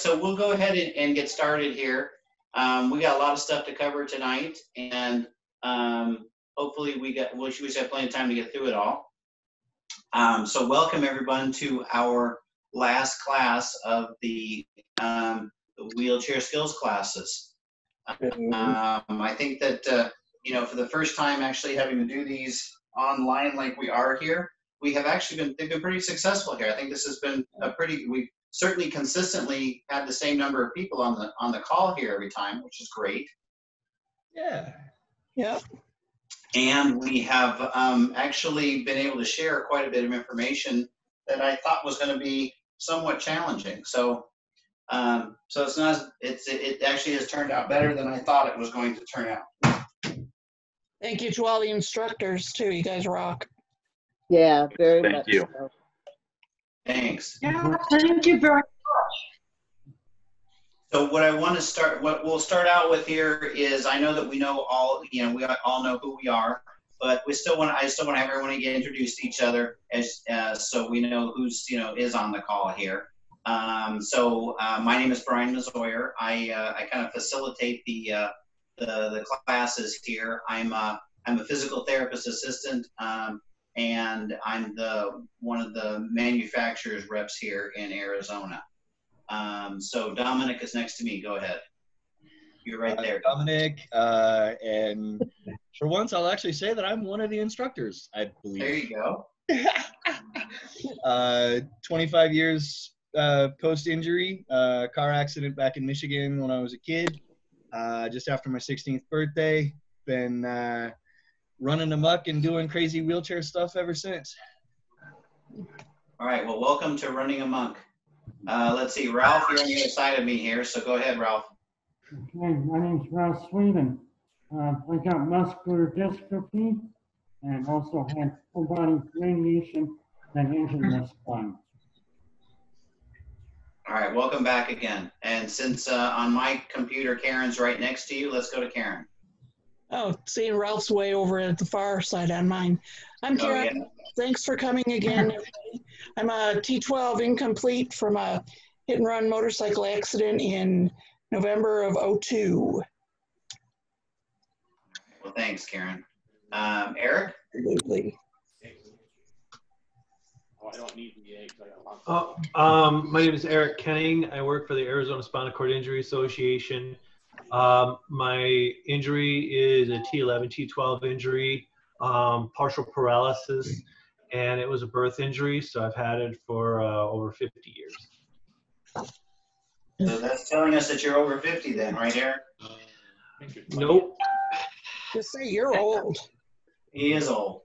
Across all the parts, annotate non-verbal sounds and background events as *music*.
so we'll go ahead and, and get started here. Um, we got a lot of stuff to cover tonight, and um, hopefully we got we should, have plenty of time to get through it all. Um, so welcome everyone to our last class of the um, wheelchair skills classes. Um, I think that uh, you know for the first time actually having to do these online like we are here, we have actually been they've been pretty successful here. I think this has been a pretty we certainly consistently had the same number of people on the on the call here every time, which is great. Yeah. Yep. And we have um, actually been able to share quite a bit of information that I thought was going to be somewhat challenging. So, um, so it's not. It's it actually has turned out better than I thought it was going to turn out. Thank you to all the instructors too. You guys rock. Yeah, very Thank much you. so. Thanks. Yeah, thank you very much. So what I want to start, what we'll start out with here is, I know that we know all, you know, we all know who we are, but we still want, I still want to have everyone to get introduced to each other as, uh, so we know who's, you know, is on the call here. Um, so uh, my name is Brian Mazoyer. I, uh, I kind of facilitate the, uh, the, the classes here. I'm, uh, I'm a physical therapist assistant, um, and I'm the, one of the manufacturers reps here in Arizona. Um, so Dominic is next to me. Go ahead. You're right I'm there. Dominic, uh, and *laughs* for once, I'll actually say that I'm one of the instructors. I believe. There you go. *laughs* uh, 25 years uh, post injury, uh, car accident back in Michigan when I was a kid. Uh, just after my 16th birthday, been uh, running amok and doing crazy wheelchair stuff ever since. All right. Well, welcome to Running a Monk. Uh, let's see, Ralph, you're on the other side of me here, so go ahead, Ralph. Okay, my name's Ralph Sweden. Uh, I got muscular dystrophy and also had full body radiation and injured my spine. All right, welcome back again. And since uh, on my computer Karen's right next to you, let's go to Karen. Oh, seeing Ralph's way over at the far side on mine. I'm Oh, Karen. yeah. Thanks for coming again. *laughs* I'm a T12 incomplete from a hit and run motorcycle accident in November of 02. Well, thanks, Karen. Um, Eric? Absolutely. Uh, um, my name is Eric Kenning. I work for the Arizona Spinal Cord Injury Association. Um, my injury is a T11, T12 injury, um, partial paralysis, and it was a birth injury, so I've had it for uh, over 50 years. So that's telling us that you're over 50 then, right, Eric? Nope. Just say you're old. He is old.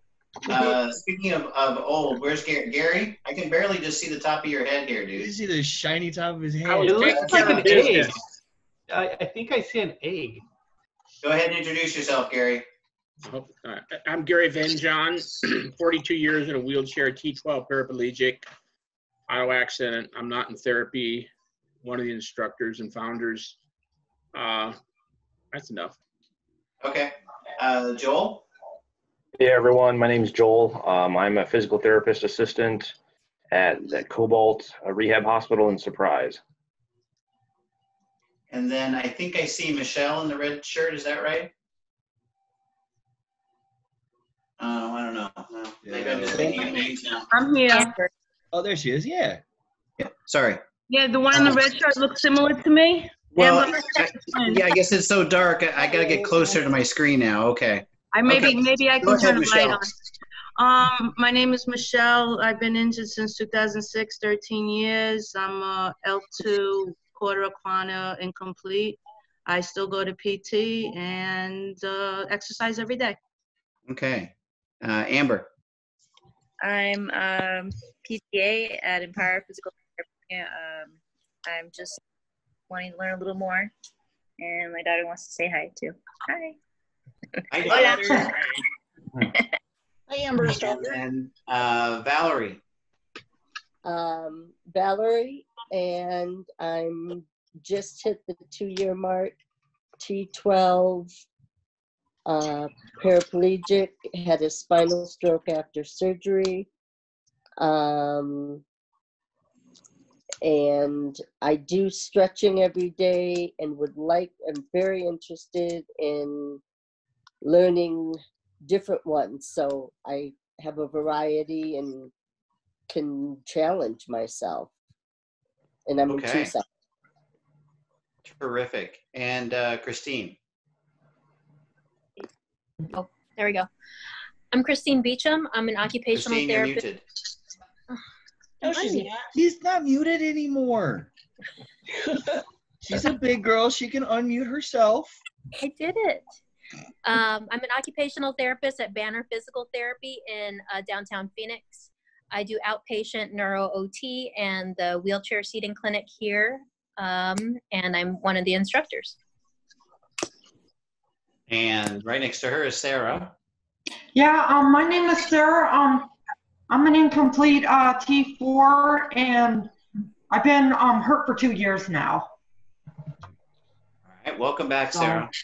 Uh, speaking of, of old, where's Gary? Gary? I can barely just see the top of your head here, dude. you see the shiny top of his head? It looks like an egg. I, I think I see an egg. Go ahead and introduce yourself, Gary. Oh, uh, I'm Gary Van John, *clears throat* 42 years in a wheelchair, T12 paraplegic, auto accident. I'm not in therapy. One of the instructors and founders. Uh, that's enough. Okay. Uh, Joel? Hey everyone, my name is Joel. Um, I'm a physical therapist assistant at the Cobalt uh, Rehab Hospital in Surprise. And then I think I see Michelle in the red shirt. Is that right? Oh, I don't know. No, maybe I'm just thinking of names now. I'm here. Oh, there she is. Yeah. Yeah, sorry. Yeah, the one in the red shirt looks similar to me. Well, I- yeah, I guess it's so dark. I, I gotta get closer to my screen now. Okay. I maybe okay. maybe I Go can ahead, turn the light on. Um, my name is Michelle. I've been injured since 2006, 13 years. I'm a L2 cauda equina incomplete. I still go to PT and uh, exercise every day. Okay. Uh, Amber. I'm um, PTA at Empower Physical Therapy. Um, I'm just wanting to learn a little more, and my daughter wants to say hi too. Hi. Hi, daughter. Hi, Amber. And uh, Valerie. Um, Valerie, and I'm just hit the two-year mark, T12, uh, paraplegic, had a spinal stroke after surgery. Um, and I do stretching every day and would like, I'm very interested in learning different ones. So I have a variety and can challenge myself. And I'm Okay. in Tucson. Terrific. And uh, Christine? There we go. I'm Christine Beecham. I'm an occupational Christine, you're therapist. muted. No, she's not. She's not muted anymore. She's a big girl. She can unmute herself. I did it. Um, I'm an occupational therapist at Banner Physical Therapy in uh, downtown Phoenix. I do outpatient neuro OT and the wheelchair seating clinic here, um, and I'm one of the instructors. And right next to her is Sarah. Yeah, um, my name is Sarah. Um, I'm an incomplete uh, T4, and I've been um, hurt for two years now. All right, welcome back, Sarah. *laughs*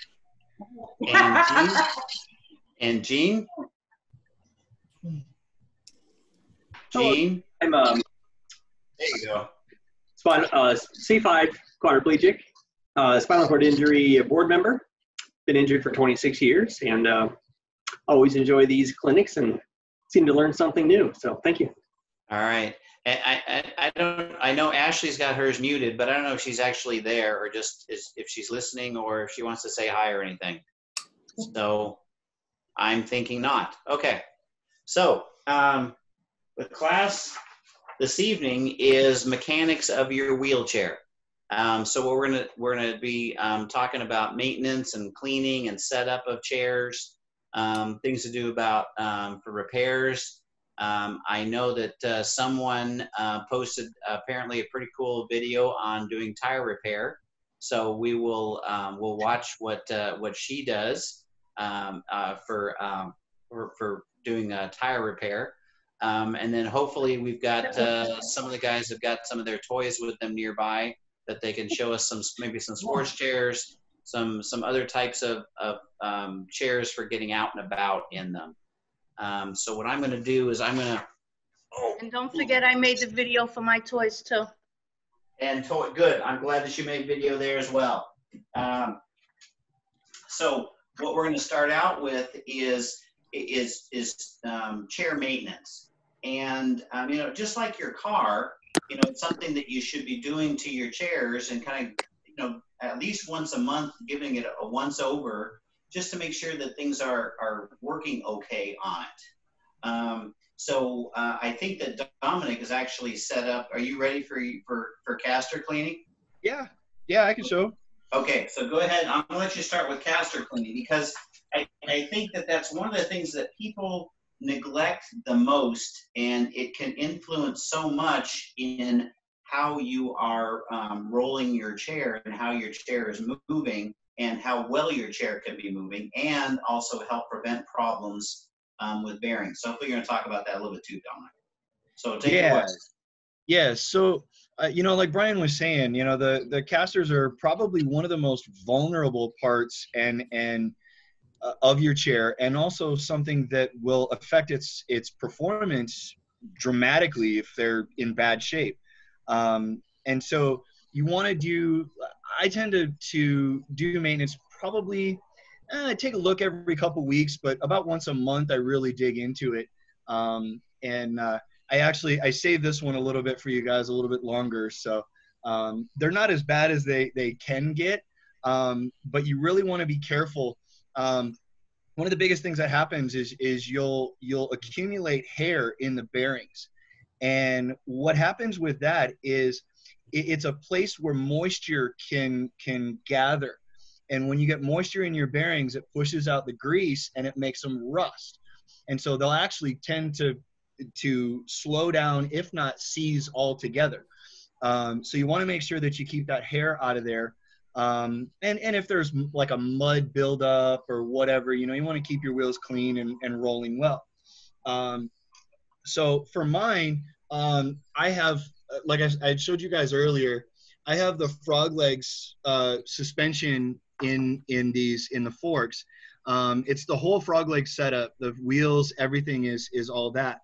And Jean? And Jean? Hello. Jean? I'm um, There you go. spine, uh, C5 quadriplegic, uh, spinal cord injury board member. Been injured for 26 years and uh, always enjoy these clinics and seem to learn something new. So thank you. All right. I, I, I don't, I know Ashley's got hers muted, but I don't know if she's actually there or just is, if she's listening or if she wants to say hi or anything. So I'm thinking not. Okay. So, um, the class this evening is mechanics of your wheelchair. Um, so what we're gonna we're gonna be um, talking about maintenance and cleaning and setup of chairs, um, things to do about um, for repairs. Um, I know that uh, someone uh, posted apparently a pretty cool video on doing tire repair. So we will um, we'll watch what uh, what she does uh, for, for for doing tire repair. Um, and then hopefully we've got uh, some of the guys have got some of their toys with them nearby that they can show us some maybe some sports chairs, some some other types of, of um, chairs for getting out and about in them. Um, so what I'm going to do is I'm going to Oh, And don't forget, I made the video for my toys too. and toy good. I'm glad that you made video there as well. Um, so what we're going to start out with is is is um, chair maintenance, and um, you know just like your car, you know it's something that you should be doing to your chairs and kind of you know at least once a month giving it a once over just to make sure that things are are working okay on it. Um, so uh, I think that Dominic is actually set up. Are you ready for for for caster cleaning? Yeah, yeah, I can show. Okay, so go ahead. I'm gonna let you start with caster cleaning because I, I think that that's one of the things that people neglect the most, and it can influence so much in how you are um, rolling your chair and how your chair is moving and how well your chair can be moving, and also help prevent problems um, with bearings. So hopefully you're gonna talk about that a little bit too, Dominic. So take it Yeah. away. Yeah, so uh, you know, like Brian was saying, you know, the the casters are probably one of the most vulnerable parts and and of your chair, and also something that will affect its its performance dramatically if they're in bad shape. Um, and so you want to do. I tend to to do maintenance probably. eh, I take a look every couple weeks, but about once a month I really dig into it. Um, and uh, I actually I saved this one a little bit for you guys a little bit longer. So um, they're not as bad as they they can get, um, but you really want to be careful. Um, one of the biggest things that happens is is you'll you'll accumulate hair in the bearings, and what happens with that is it, it's a place where moisture can can gather, and when you get moisture in your bearings, it pushes out the grease and it makes them rust, and so they'll actually tend to to slow down, if not seize altogether. Um, so you want to make sure that you keep that hair out of there. Um, and, and if there's like a mud buildup or whatever, you know, you want to keep your wheels clean and, and rolling well. Um, so for mine, um, I have, uh, like I, I showed you guys earlier, I have the frog legs uh, suspension in in these in the forks. Um, it's the whole frog leg setup. The wheels, everything is is all that.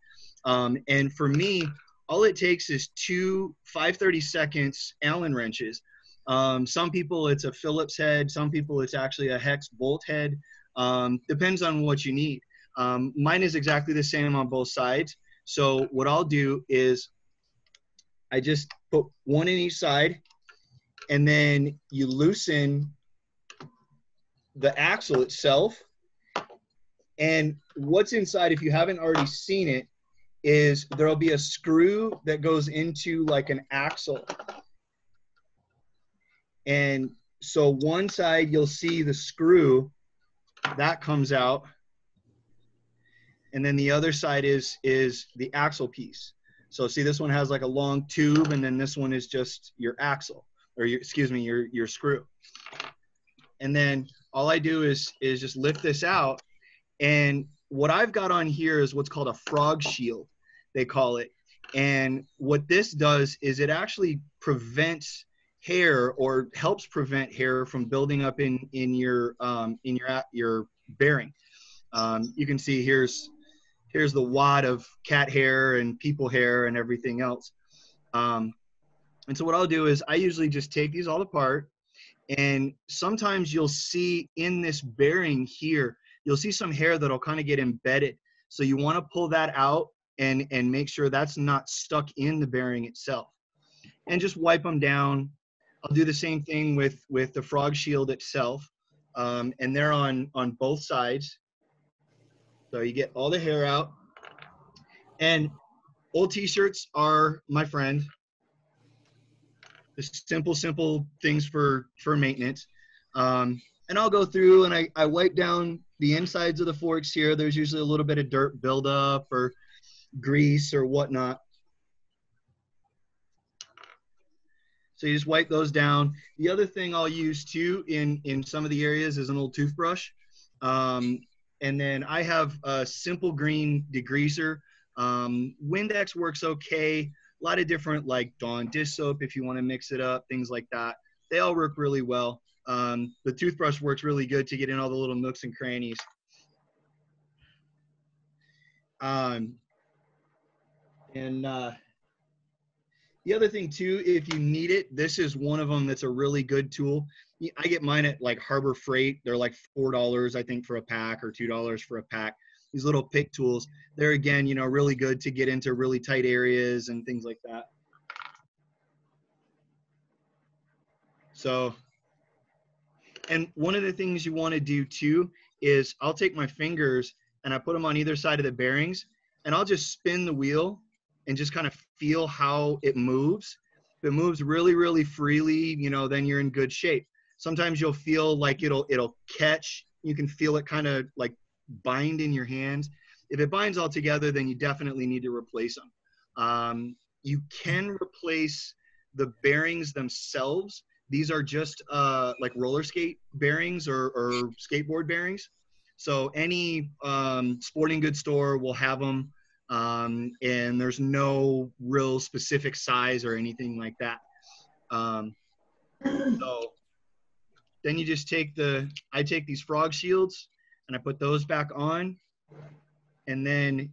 Um, and for me, all it takes is two 530 seconds Allen wrenches. Um, some people it's a Phillips head, some people it's actually a hex bolt head. Um, depends on what you need. Um, mine is exactly the same on both sides. So what I'll do is I just put one in each side and then you loosen the axle itself. And what's inside, if you haven't already seen it, is there'll be a screw that goes into like an axle. And so one side you'll see the screw that comes out. And then the other side is is the axle piece. So see this one has like a long tube and then this one is just your axle or your excuse me your your screw. And then all I do is is just lift this out and what I've got on here is what's called a frog shield they call it. And what this does is it actually prevents hair or helps prevent hair from building up in in your um, in your your bearing. Um, you can see here's here's the wad of cat hair and people hair and everything else. Um, and so what I'll do is I usually just take these all apart, and sometimes you'll see in this bearing here, you'll see some hair that'll kind of get embedded. So you want to pull that out and and make sure that's not stuck in the bearing itself and just wipe them down i'll do the same thing with with the frog shield itself. Um, and they're on on both sides. So you get all the hair out. And old t-shirts are my friend. The simple simple things for for maintenance. Um, and i'll go through and I, I wipe down the insides of the forks here. There's usually a little bit of dirt buildup or grease or whatnot. So you just wipe those down. The other thing I'll use too in, in some of the areas is an old toothbrush. Um, and then I have a simple green degreaser. Um, Windex works okay. A lot of different like Dawn dish soap if you want to mix it up, things like that. They all work really well. Um, the toothbrush works really good to get in all the little nooks and crannies. Um, and uh, the other thing too, if you need it, this is one of them that's a really good tool. I get mine at like Harbor Freight. They're like four dollars, I think, for a pack, or two dollars for a pack. These little pick tools. They're again, you know, really good to get into really tight areas and things like that. So, and one of the things you want to do too is I'll take my fingers and I put them on either side of the bearings, and I'll just spin the wheel and just kind of feel how it moves. If it moves really, really freely, you know, then you're in good shape. Sometimes you'll feel like it'll it'll catch. You can feel it kind of like bind in your hands. If it binds all together, then you definitely need to replace them. Um, you can replace the bearings themselves. These are just uh, like roller skate bearings or, or skateboard bearings. So any um, sporting goods store will have them um, and there's no real specific size or anything like that. Um, so then you just take the, I take these frog shields and I put those back on and then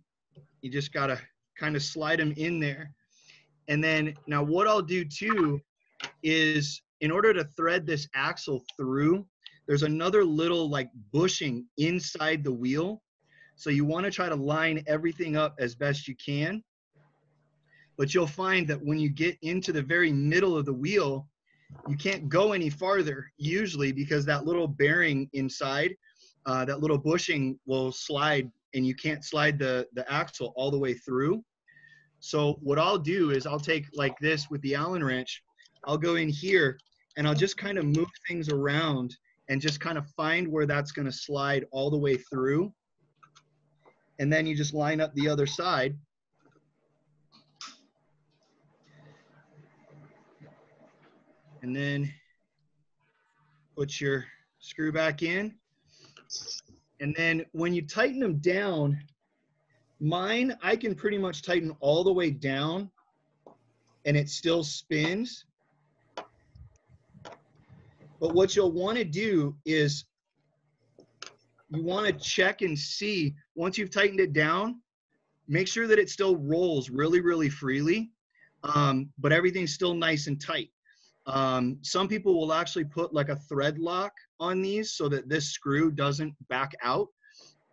you just gotta kind of slide them in there. And then now what I'll do too is in order to thread this axle through, there's another little like bushing inside the wheel so you want to try to line everything up as best you can. But you'll find that when you get into the very middle of the wheel, you can't go any farther usually because that little bearing inside, uh, that little bushing will slide and you can't slide the, the axle all the way through. So what I'll do is I'll take like this with the Allen wrench, I'll go in here and I'll just kind of move things around and just kind of find where that's going to slide all the way through and then you just line up the other side. And then put your screw back in. And then when you tighten them down, mine, I can pretty much tighten all the way down and it still spins. But what you'll want to do is you want to check and see once you've tightened it down make sure that it still rolls really, really freely, um, but everything's still nice and tight. Um, some people will actually put like a thread lock on these so that this screw doesn't back out.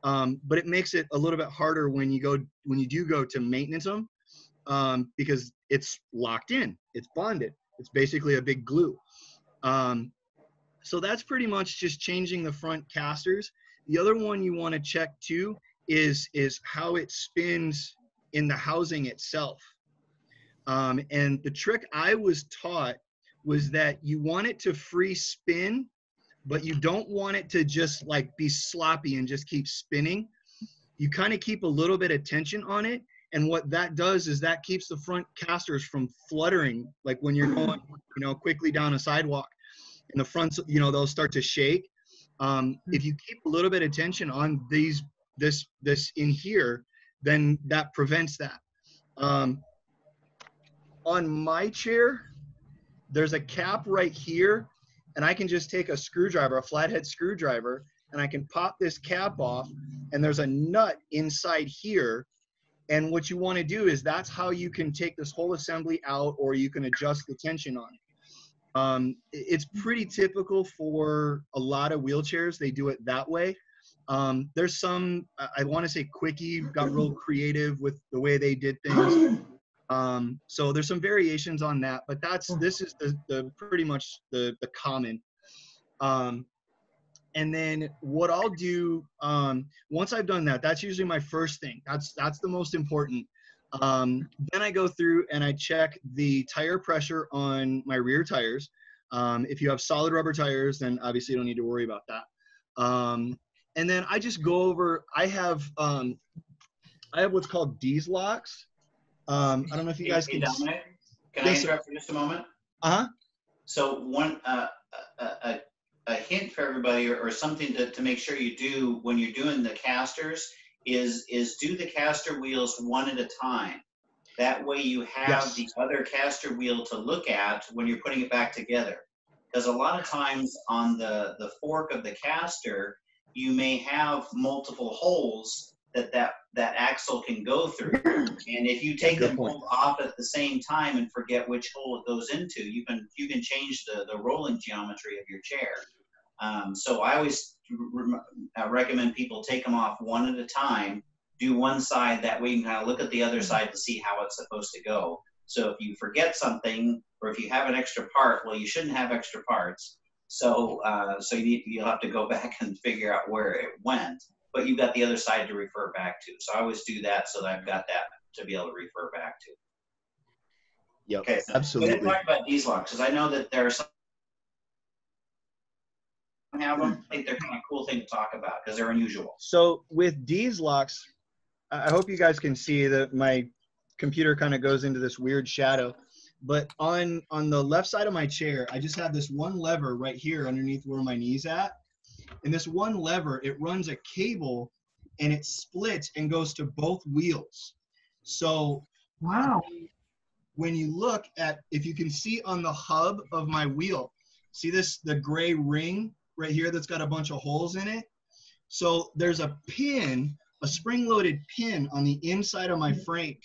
Um, but it makes it a little bit harder when you go when you do go to maintenance them um, because it's locked in, it's bonded. It's basically a big glue. Um, so that's pretty much just changing the front casters. The other one you want to check too is is how it spins in the housing itself. Um, and the trick I was taught was that you want it to free spin, but you don't want it to just like be sloppy and just keep spinning. You kind of keep a little bit of tension on it. And what that does is that keeps the front casters from fluttering, like when you're going, you know, quickly down a sidewalk and the fronts, you know, they'll start to shake. Um, if you keep a little bit of tension on these, this, this in here, then that prevents that. Um, on my chair, there's a cap right here, and I can just take a screwdriver, a flathead screwdriver, and I can pop this cap off, and there's a nut inside here. And what you want to do is that's how you can take this whole assembly out, or you can adjust the tension on it. Um, it's pretty typical for a lot of wheelchairs. They do it that way. Um, there's some, I want to say Quickie got real creative with the way they did things. Um, so there's some variations on that, but that's this is the, the pretty much the the common. Um, and then what I'll do um, once I've done that, that's usually my first thing. That's that's the most important. Um, then I go through and I check the tire pressure on my rear tires. Um, if you have solid rubber tires, then obviously you don't need to worry about that. Um, and then I just go over. I have um, I have what's called D's locks. Um, I don't know if you guys Hey, can. Dominic, Can I Yes, sir. interrupt for just a moment? Uh huh. So one, uh, a, a, a hint for everybody or, or something to, to make sure you do when you're doing the casters is, is do the caster wheels one at a time. That way you have Yes. the other caster wheel to look at when you're putting it back together. Because a lot of times on the, the fork of the caster, you may have multiple holes that that, that axle can go through. *clears throat* And if you take Good them both off at the same time and forget which hole it goes into, you can you can change the, the rolling geometry of your chair. Um, so I always rem- uh, recommend people take them off one at a time. Do one side that way you can kind of look at the other side to see how it's supposed to go. So if you forget something or if you have an extra part, well, you shouldn't have extra parts. So uh, so you need, you'll have to go *laughs* back and figure out where it went. But you've got the other side to refer back to. So I always do that so that I've got that to be able to refer back to. Yep. Okay. Didn't Absolutely. talk about these locks because I know that there are some have them. I think they're kind of cool thing to talk about because they're unusual. So with these locks, I I hope you guys can see that my computer kind of goes into this weird shadow. But on on the left side of my chair, I just have this one lever right here underneath where my knee's at. And this one lever, it runs a cable and it splits and goes to both wheels. So Wow. when you look at if you can see on the hub of my wheel see this the gray ring right here that's got a bunch of holes in it. So there's a pin a spring loaded pin on the inside of my frame.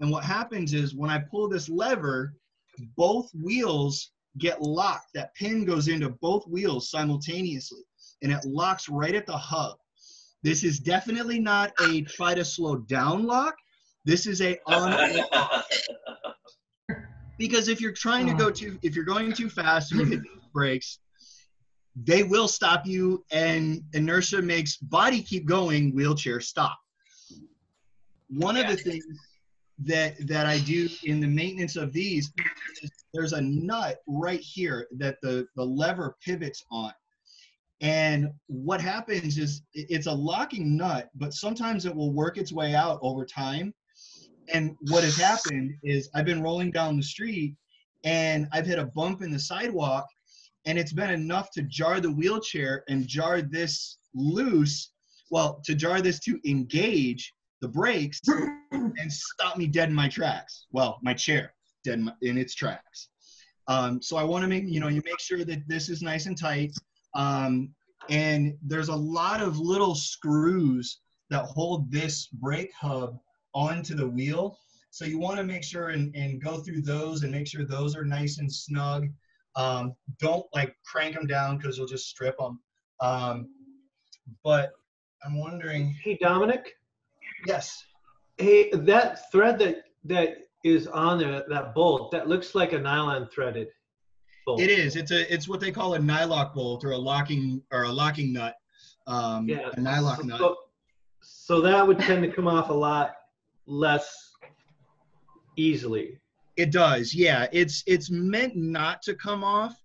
And what happens is when i pull this lever both wheels get locked. That pin goes into both wheels simultaneously and it locks right at the hub. This is definitely not a try to slow down lock. This is a on off. *laughs* Because if you're trying to go too if you're going too fast and you hit brakes they will stop you and inertia makes body keep going wheelchair stop. One of the things that that i do in the maintenance of these is there's a nut right here that the the lever pivots on. And what happens is it's a locking nut but sometimes it will work its way out over time. And what has happened is I've been rolling down the street and I've hit a bump in the sidewalk and it's been enough to jar the wheelchair and jar this loose. Well, to jar this to engage the brakes *clears throat* and stop me dead in my tracks. Well, my chair dead in, my, in its tracks. Um, so I want to make, you know, you make sure that this is nice and tight. Um, and there's a lot of little screws that hold this brake hub onto the wheel. So you want to make sure and, and go through those and make sure those are nice and snug. Um, don't like crank them down because you'll just strip them. Um, but I'm wondering. Hey, Dominic. Yes. Hey, that thread that that is on there, that bolt, that looks like a nylon threaded bolt. It is. It's a. It's what they call a nylock bolt or a locking or a locking nut. Um, Yeah. A nylock nut. So, so that would tend to come off a lot less easily. It does, yeah. It's it's meant not to come off,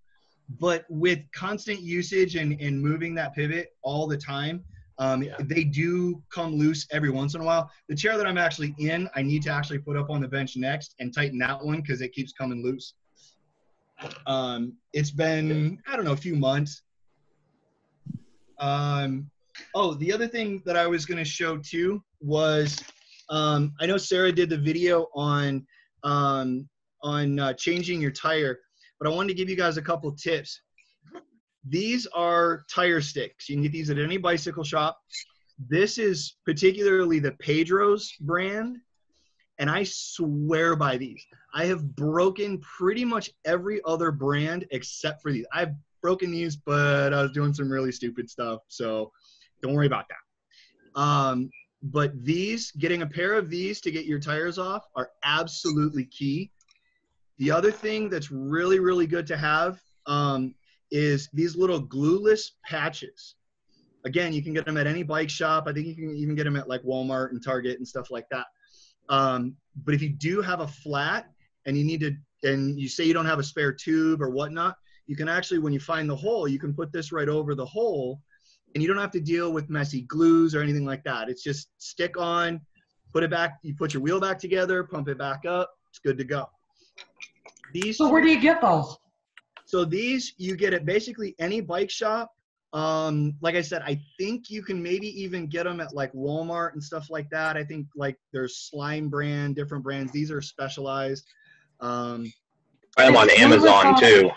but with constant usage and, and moving that pivot all the time, um, they do come loose every once in a while. The chair that I'm actually in, I need to actually put up on the bench next and tighten that one because it keeps coming loose. Um, it's been I don't know a few months. Um, oh, the other thing that I was going to show too was um, I know Sarah did the video on um, on uh, changing your tire, but I wanted to give you guys a couple tips. These are tire sticks. You can get these at any bicycle shop. This is particularly the Pedro's brand, and I swear by these. I have broken pretty much every other brand except for these. I've broken these, but I was doing some really stupid stuff, so don't worry about that. Um, but these, getting a pair of these to get your tires off are absolutely key. The other thing that's really, really good to have um, is these little glueless patches. Again, you can get them at any bike shop. I think you can even get them at like Walmart and Target and stuff like that. Um, but if you do have a flat and you need to, and you say you don't have a spare tube or whatnot, you can actually, when you find the hole, you can put this right over the hole and you don't have to deal with messy glues or anything like that. It's just stick on, put it back, you put your wheel back together, pump it back up, it's good to go. These So where do you get those? so these you get at basically any bike shop. Um, like I said, I think you can maybe even get them at like Walmart and stuff like that. I think like there's slime brand, different brands. These are specialized. Um, I'm on Amazon too.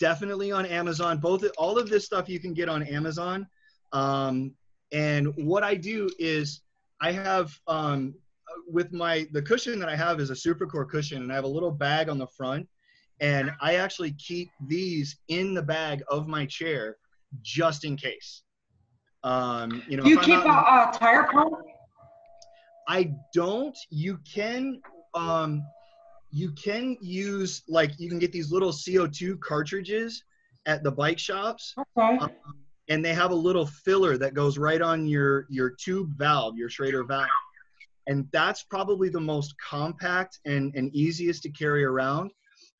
Definitely on Amazon. Both all of this stuff you can get on Amazon. Um, and what I do is I have um, with my the cushion that I have is a Supracor cushion, and I have a little bag on the front, and I actually keep these in the bag of my chair just in case. Um, you know, you keep a, a tire pump? I don't. You can um you can use like you can get these little CO2 cartridges at the bike shops. Okay. Um, and they have a little filler that goes right on your your tube valve, your Schrader valve. And that's probably the most compact and, and easiest to carry around.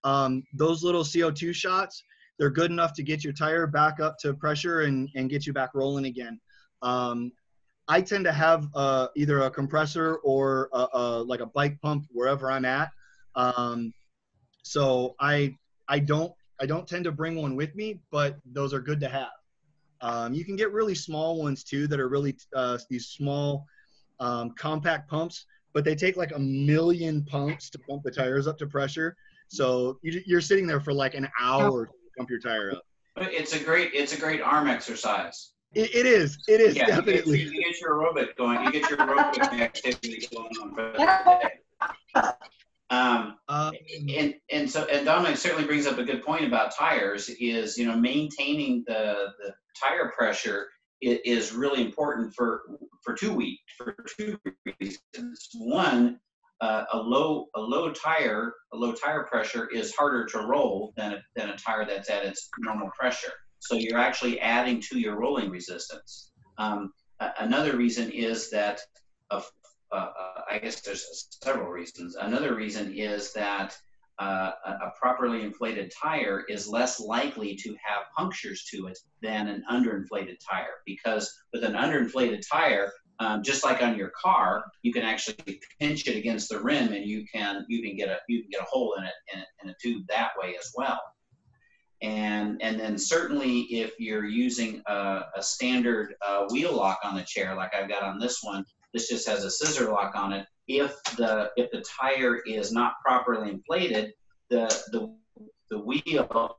Um, those little CO2 shots, they're good enough to get your tire back up to pressure and, and get you back rolling again. Um, I tend to have uh, either a compressor or a, a, like a bike pump wherever I'm at. Um, so I I don't I don't tend to bring one with me, but those are good to have. Um, you can get really small ones too that are really uh, these small um, compact pumps, but they take like a million pumps to pump the tires up to pressure. So you, you're sitting there for like an hour to pump your tire up. But It's a great, it's a great arm exercise. It, it is. It is Yeah, you get- You get your aerobic going, you get your aerobic activity going on for the *laughs* day. Um, and, and so, and Dominic certainly brings up a good point about tires is, you know, maintaining the, the tire pressure is really important for, for two weeks, for two reasons. One, uh, a low, a low tire, a low tire pressure is harder to roll than a, than a tire that's at its normal pressure. So you're actually adding to your rolling resistance. Um, another reason is that a uh, I guess there's several reasons. Another reason is that uh, a, properly inflated tire is less likely to have punctures to it than an underinflated tire because with an underinflated tire, um, just like on your car, you can actually pinch it against the rim and you can you can get a you can get a hole in it in, in a tube that way as well. And and then certainly if you're using a, a standard uh, wheel lock on the chair like I've got on this one, this just has a scissor lock on it. If the if the tire is not properly inflated, the the the wheel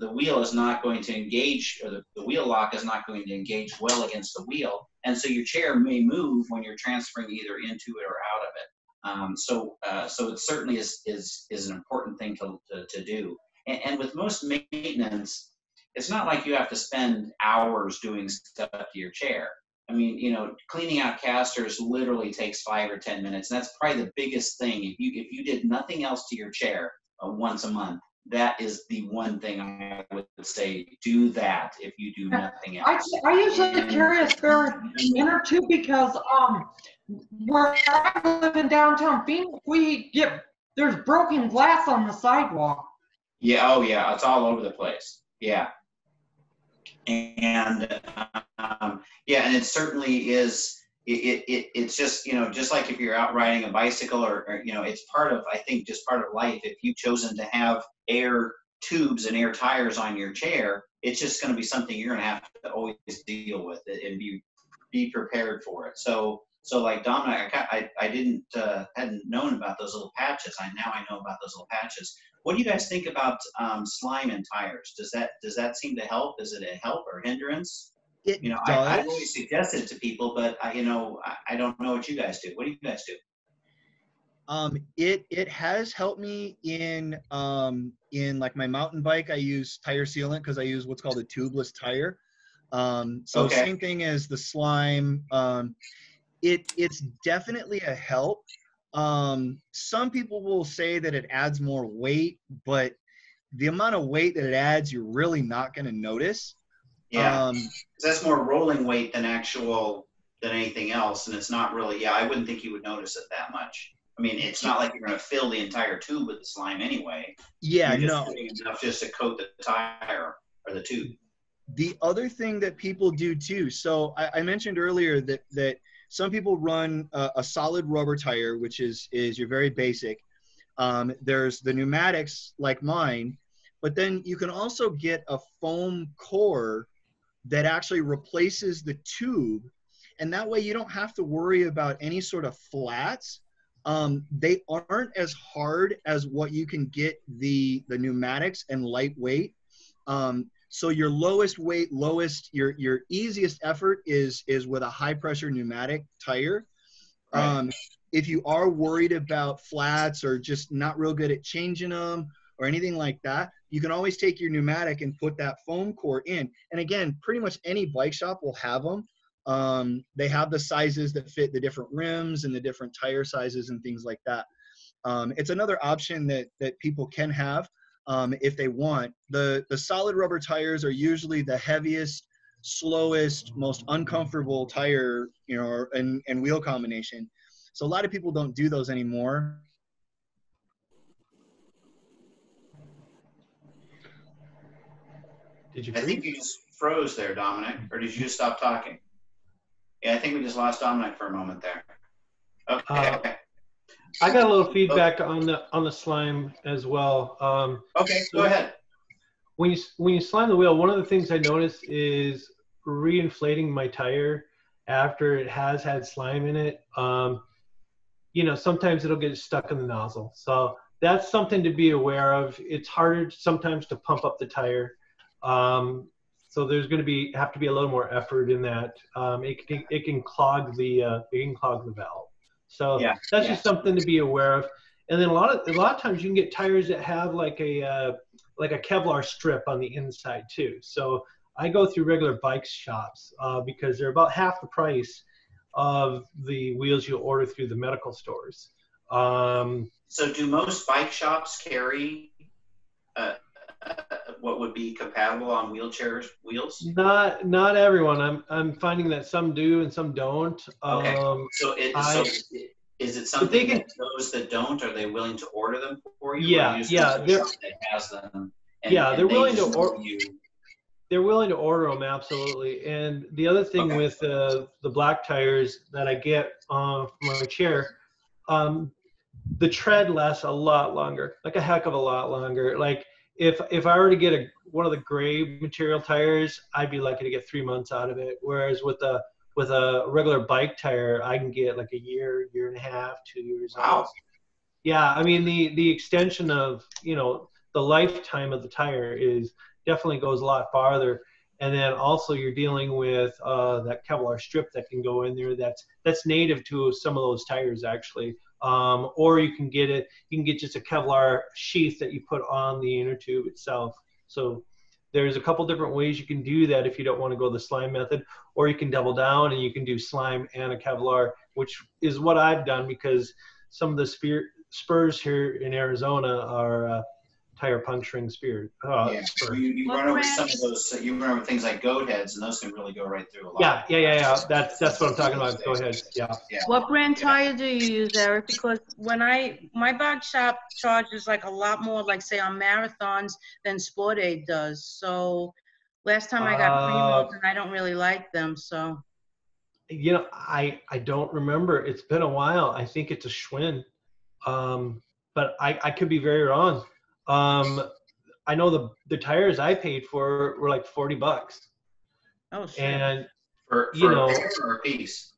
the, wheel is not going to engage or the, the wheel lock is not going to engage well against the wheel and so your chair may move when you're transferring either into it or out of it. Um, so, uh, so it certainly is is is an important thing to to, to do. And, and with most maintenance, it's not like you have to spend hours doing stuff to your chair. I mean, you know, cleaning out casters literally takes five or ten minutes, and that's probably the biggest thing. If you if you did nothing else to your chair uh, once a month, that is the one thing I would say. Do that if you do nothing I, else. I usually carry a spare inner tube because um where I live in downtown Phoenix, we get there's broken glass on the sidewalk. Yeah. Oh, yeah. It's all over the place. Yeah. And um, yeah, and it certainly is. It, it, it's just you know just like if you're out riding a bicycle or, or you know it's part of I think just part of life. If you've chosen to have air tubes and air tires on your chair, it's just going to be something you're going to have to always deal with it and be be prepared for it. So so like Dominic, I, I, I didn't uh, hadn't known about those little patches. I now I know about those little patches. What do you guys think about um, slime in tires? Does that does that seem to help? Is it a help or hindrance? It You know, I, I've does. always suggested to people, but I, you know, I, I don't know what you guys do. What do you guys do? Um, it it has helped me in um in like my mountain bike. I use tire sealant because I use what's called a tubeless tire. Um, so Okay. same thing as the slime. Um, it it's definitely a help. Um, some people will say that it adds more weight, but the amount of weight that it adds, you're really not going to notice. Yeah, Um, that's more rolling weight than actual than anything else, and it's not really. Yeah, I wouldn't think you would notice it that much. I mean, it's not like you're going to fill the entire tube with the slime anyway. yeah, You're just no. enough just to coat the tire or the tube. the other thing that people do too so i, I mentioned earlier that that some people run a, a solid rubber tire which is is your very basic. Um, there's the pneumatics like mine but then you can also get a foam core that actually replaces the tube. And that way you don't have to worry about any sort of flats. Um, they aren't as hard as what you can get the the pneumatics and lightweight. Um, so your lowest weight, lowest your your easiest effort is is with a high pressure pneumatic tire. Right. Um, if you are worried about flats or just not real good at changing them or anything like that, you can always take your pneumatic and put that foam core in. And again, pretty much any bike shop will have them. Um, they have the sizes that fit the different rims and the different tire sizes and things like that. Um, it's another option that that people can have um, if they want. The the solid rubber tires are usually the heaviest, slowest, most uncomfortable tire, you know, and and wheel combination. So a lot of people don't do those anymore. Did you I think you just froze there, Dominic, or did you just stop talking? Yeah, I think we just lost Dominic for a moment there. Okay. Uh, okay. I got a little feedback on the on the slime as well. Um, Okay, go ahead. when you when you slime the wheel, one of the things I noticed is reinflating my tire after it has had slime in it. Um, you know, sometimes it'll get stuck in the nozzle, so that's something to be aware of. It's harder sometimes to pump up the tire, um, so there's going to be have to be a little more effort in that. Um, it can it can clog the uh, it can clog the valve. So Yeah, that's yeah. just something to be aware of. And then a lot of a lot of times you can get tires that have like a uh, like a Kevlar strip on the inside too. So I go through regular bike shops uh, because they're about half the price of the wheels you'll order through the medical stores. Um, So do most bike shops carry uh, uh, what would be compatible on wheelchairs wheels? not not everyone. I'm I'm finding that some do and some don't. Okay. Um, So it, I- so is it something can- that those that don't, are they willing to order them for you? or Yeah, yeah, go to a they're- has them. and- Yeah, and they're they willing to just or- give you- they're willing to order them absolutely and the other thing Okay. with uh, the black tires that i get uh, from my chair um, the tread lasts a lot longer like a heck of a lot longer like if if i were to get a one of the gray material tires i'd be lucky to get three months out of it whereas with a with a regular bike tire i can get like a year year and a half two years Wow. out yeah i mean the the extension of you know the lifetime of the tire is definitely goes a lot farther and then also you're dealing with uh, that Kevlar strip that can go in there. That's that's native to some of those tires actually. Um, or you can get it. You can get just a Kevlar sheath that you put on the inner tube itself. So there's a couple different ways you can do that if you don't want to go the slime method, or you can double down and you can do slime and a Kevlar, which is what I've done because some of the spear, spurs here in Arizona are uh, tire puncturing spear. Uh, Yeah, spur. you, you run over some of is- those, you run over things like goat heads and those can really go right through a lot. Yeah, yeah, yeah, yeah. That's that's what I'm talking about. Go ahead. Yeah. Yeah. What brand tire do you use, Eric? Because when I, my bike shop charges like a lot more, like say on marathons than Sportaid does. So last time I got Uh, Primos and I don't really like them, so. You know, I I don't remember. It's been a while. I think it's a Schwinn, um, but I I could be very wrong. Um, I know the the tires I paid for were like forty bucks, Oh, shit. and For, You know- a pair or a piece.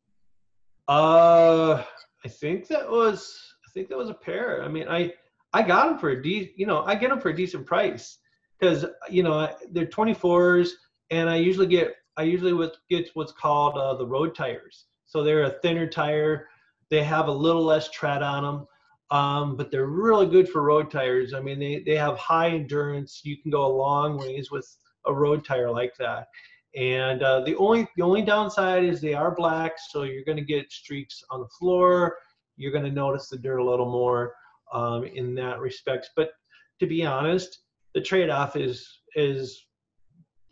uh, I think that was I think that was a pair. I mean, I I got them for a de- you know I get them for a decent price because you know they're 24s and I usually get I usually would get what's called uh, the road tires. So they're a thinner tire. They have a little less tread on them, um, but they're really good for road tires. I mean, they they have high endurance. You can go a long ways with a road tire like that. And uh, the only the only downside is they are black, so you're going to get streaks on the floor. You're going to notice the dirt a little more um, in that respect. But to be honest, the trade-off is is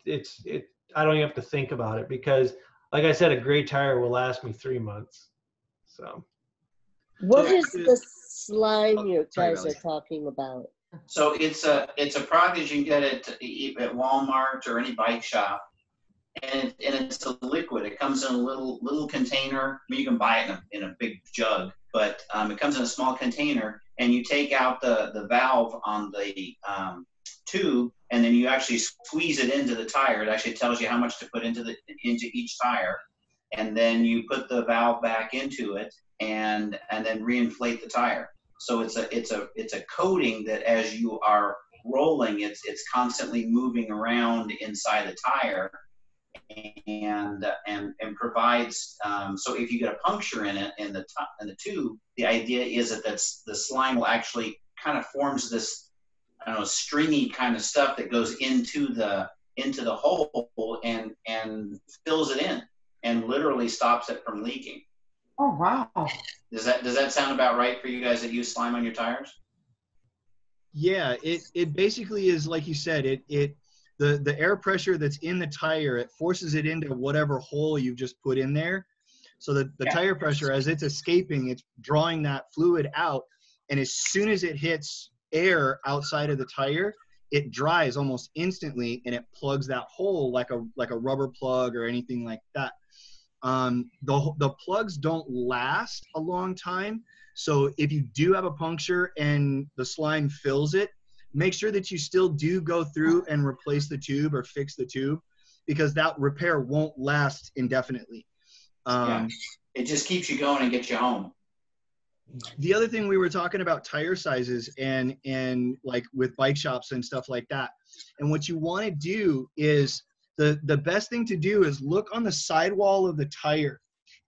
it's it. I don't even have to think about it because, like I said, a gray tire will last me three months. So What is the slime you guys are talking about? So it's a, it's a product that you can get at, at Walmart or any bike shop. And, and it's a liquid. It comes in a little, little container. I mean, you can buy it in a, in a big jug, but, um, it comes in a small container and you take out the, the valve on the, um, tube and then you actually squeeze it into the tire. It actually tells you how much to put into the, into each tire. And then you put the valve back into it and, and then reinflate the tire. So it's a it's a it's a coating that as you are rolling, it's it's constantly moving around inside the tire, and and and provides. Um, so if you get a puncture in it in the top in the tube, the idea is that that's the slime will actually kind of forms this I don't know stringy kind of stuff that goes into the into the hole and and fills it in and literally stops it from leaking. Oh, wow. Does that does that sound about right for you guys that use slime on your tires? Yeah, it it basically is like you said. It it the the air pressure that's in the tire it forces it into whatever hole you've just put in there. So the the Yeah. tire pressure as it's escaping, it's drawing that fluid out, and as soon as it hits air outside of the tire, it dries almost instantly, and it plugs that hole like a like a rubber plug or anything like that. Um, the the plugs don't last a long time. So if you do have a puncture and the slime fills it, make sure that you still do go through and replace the tube or fix the tube because that repair won't last indefinitely. Um, It just keeps you going and gets you home. the other thing we were talking about tire sizes and and like with bike shops and stuff like that and what you want to do is the the best thing to do is look on the sidewall of the tire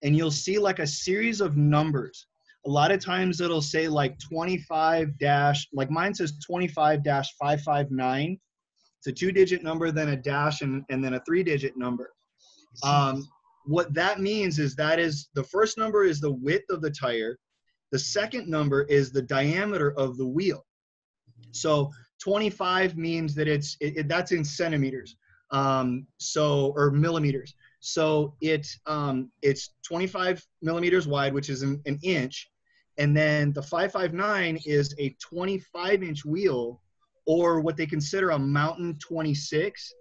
and you'll see like a series of numbers a lot of times it'll say like 25 dash like mine says 25 dash 559 it's a two digit number then a dash and, and then a three digit number um, what that means is that is the first number is the width of the tire the second number is the diameter of the wheel. So 25 means that it's it, it- that's in centimeters. Um, so or millimeters. So it um, it's 25 millimeters wide, which is an, an inch, and then the 559 is a 25 inch wheel, or what they consider a mountain 26,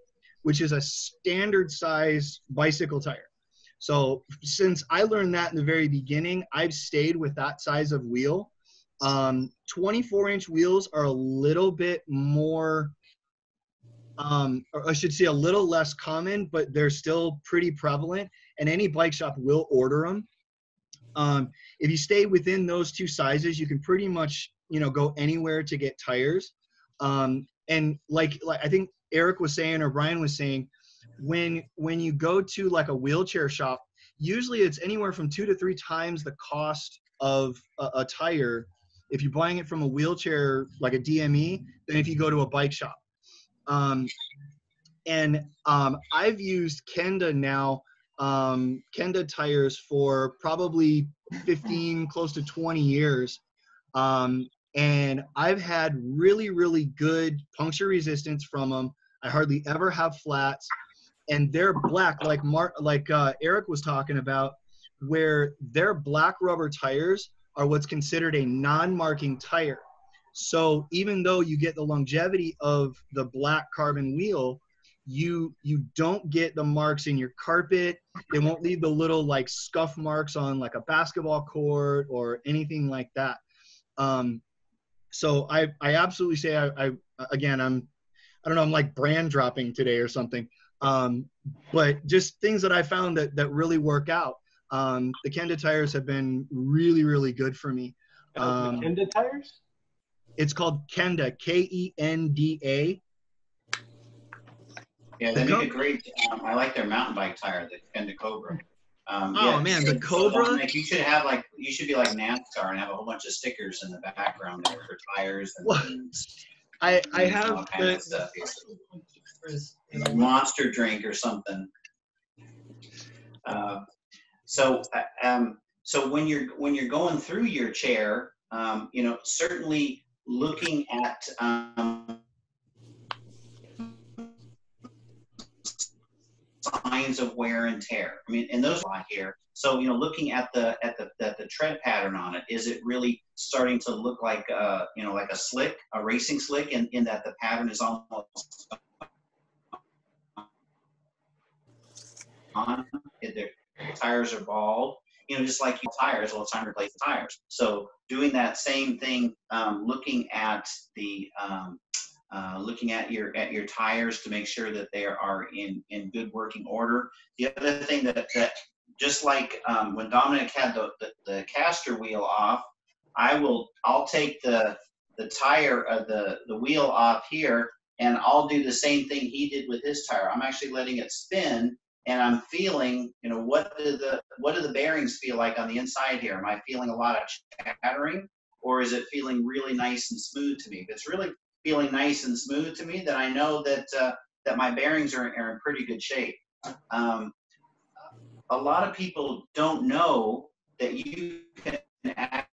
which is a standard size bicycle tire. So since I learned that in the very beginning, I've stayed with that size of wheel. Um, 24 inch wheels are a little bit more, um, I should say a little less common, but they're still pretty prevalent and any bike shop will order them. Um, if you stay within those two sizes, you can pretty much, you know, go anywhere to get tires. Um, and like, like I think Eric was saying, or Brian was saying, when when you go to like a wheelchair shop, usually it's anywhere from two to three times the cost of a, a tire if you're buying it from a wheelchair like a DME than if you go to a bike shop. Um, and um, I've used Kenda now, um, Kenda tires for probably 15, close to 20 years. Um, and I've had really, really good puncture resistance from them. I hardly ever have flats, and they're black, like Mark, like uh, Eric was talking about, where their black rubber tires are what's considered a non-marking tire. So even though you get the longevity of the black carbon wheel, you you don't get the marks in your carpet. It won't leave the little like scuff marks on like a basketball court or anything like that. Um, so I I absolutely say I, I again I'm I don't know I'm like brand dropping today or something. Um, but just things that I found that that really work out. Um, the Kenda tires have been really really good for me. Um, Kenda tires? It's called Kenda K E N D A. Yeah, they make a great. Um, I like their mountain bike tire, the Kenda Cobra. Um, Oh, yeah, man, the so- so, Cobra? like, you should have like you should be like NASCAR and have a whole bunch of stickers in the background there for tires and, and I I all have the, of stuff. Like monster drink or something. Uh, so, uh, um, so when you're when you're going through your chair, um, you know, certainly looking at um, signs of wear and tear. I mean, and those are here. So, you know, looking at the at the at the tread pattern on it, is it really starting to look like uh, you know, like a slick, a racing slick, in, in that the pattern is almost on, their tires are bald, you know, just like your tires, well, it's time to replace the tires. So doing that same thing, um, looking at the, um, uh, looking at your, at your tires to make sure that they are in, in good working order. The other thing that, that, just like, um, when Dominic had the, the, the caster wheel off, I will, I'll take the, the tire, uh, the, the wheel off here and I'll do the same thing he did with his tire. I'm actually letting it spin and I'm feeling, you know, what do the what do the bearings feel like on the inside here? Am I feeling a lot of chattering, or is it feeling really nice and smooth to me? If it's really feeling nice and smooth to me, then I know that uh, that my bearings are, are in pretty good shape. Um, a lot of people don't know that you can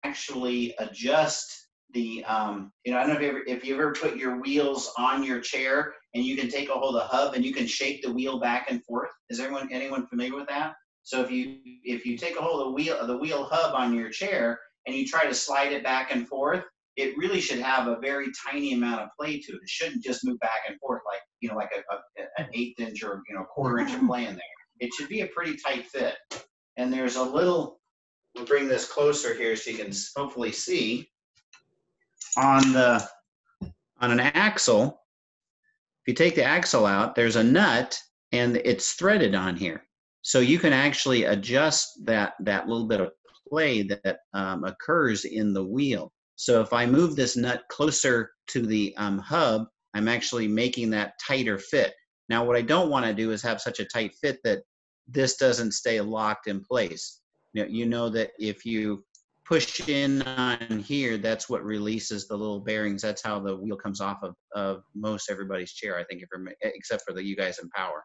actually adjust the um, you know I don't know if you ever if you ever put your wheels on your chair and you can take a hold of the hub and you can shake the wheel back and forth. Is everyone anyone familiar with that? So if you if you take a hold of the wheel of the wheel hub on your chair and you try to slide it back and forth, it really should have a very tiny amount of play to it. It shouldn't just move back and forth like you know like a, a an eighth inch or you know quarter inch of play in there. It should be a pretty tight fit. And there's a little. We'll bring this closer here so you can hopefully see on the on an axle if you take the axle out there's a nut and it's threaded on here. So you can actually adjust that that little bit of play that um, occurs in the wheel. So if i move this nut closer to the um, hub i'm actually making that tighter fit. Now what i don't want to do is have such a tight fit that this doesn't stay locked in place. You know, you know that if you push in on here, that's what releases the little bearings. That's how the wheel comes off of, of most everybody's chair, I think, except for the you guys in power.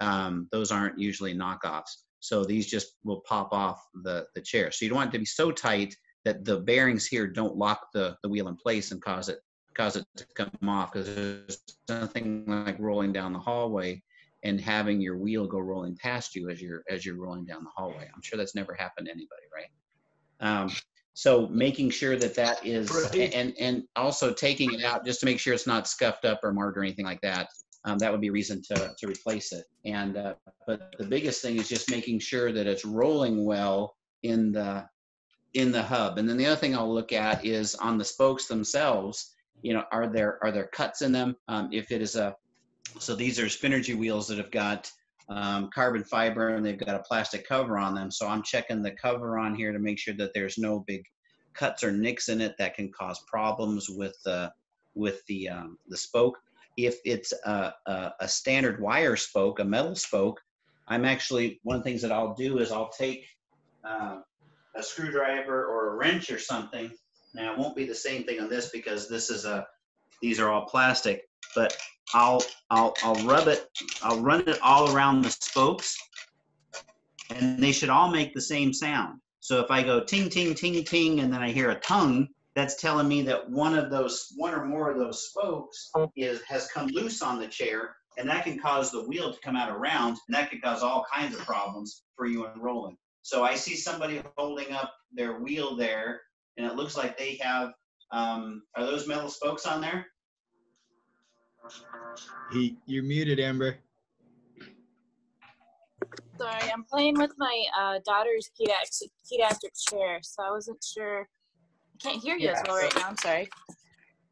Um, those aren't usually knockoffs. So these just will pop off the, the chair. So you don't want it to be so tight that the bearings here don't lock the, the wheel in place and cause it cause it to come off because there's nothing like rolling down the hallway and having your wheel go rolling past you as you're as you're rolling down the hallway. I'm sure that's never happened to anybody, right? Um, so making sure that that is, Right. and and also taking it out just to make sure it's not scuffed up or marred or anything like that. Um, that would be a reason to to replace it. And uh, but the biggest thing is just making sure that it's rolling well in the in the hub. And then the other thing I'll look at is on the spokes themselves. You know, are there are there cuts in them? Um, if it is a so these are Spinergy wheels that have got um, carbon fiber and they've got a plastic cover on them. So I'm checking the cover on here to make sure that there's no big cuts or nicks in it that can cause problems with the with the um, the spoke. if it's a, a, a standard wire spoke, a metal spoke, I'm actually, one of the things that I'll do is I'll take um, a screwdriver or a wrench or something. Now, it won't be the same thing on this because this is a, these are all plastic, but I'll, I'll, I'll rub it, I'll run it all around the spokes and they should all make the same sound. So if I go ting, ting, ting, ting, and then I hear a tongue, that's telling me that one of those, one or more of those spokes is, has come loose on the chair, and that can cause the wheel to come out around, and that could cause all kinds of problems for you in rolling. So I see somebody holding up their wheel there, and it looks like they have, um, are those metal spokes on there? He, you're muted, Amber. Sorry, I'm playing with my uh, daughter's pediatric, pediatric chair, so I wasn't sure. I can't hear you as Yeah, well right now. I'm sorry.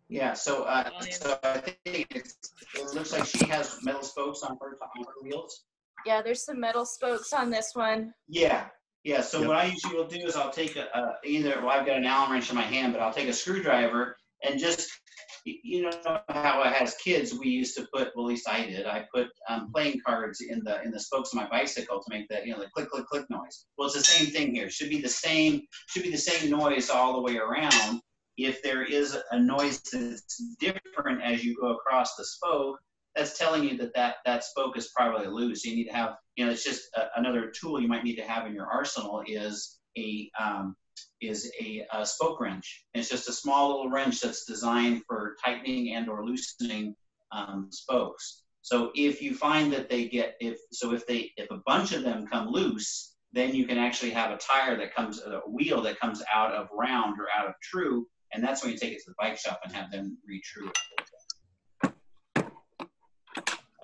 Yeah, so, uh, so I think it's, it looks like she has metal spokes on her, on her wheels. Yeah, there's some metal spokes on this one. Yeah, yeah. So what I usually will do is I'll take a, a either well I've got an Allen wrench in my hand, but I'll take a screwdriver and just y- you know how as kids we used to put well at least I did I put um, playing cards in the in the spokes of my bicycle to make that you know the click click click noise. Well, it's the same thing here. Should be the same should be the same noise all the way around. If there is a noise that's different as you go across the spoke, that's telling you that that, that spoke is probably loose. You need to have, you know, it's just a, another tool you might need to have in your arsenal is a um, is a, a spoke wrench. And it's just a small little wrench that's designed for tightening and or loosening um, spokes. So if you find that they get if so if they if a bunch of them come loose, then you can actually have a tire that comes a wheel that comes out of round or out of true, and that's when you take it to the bike shop and have them retrue it.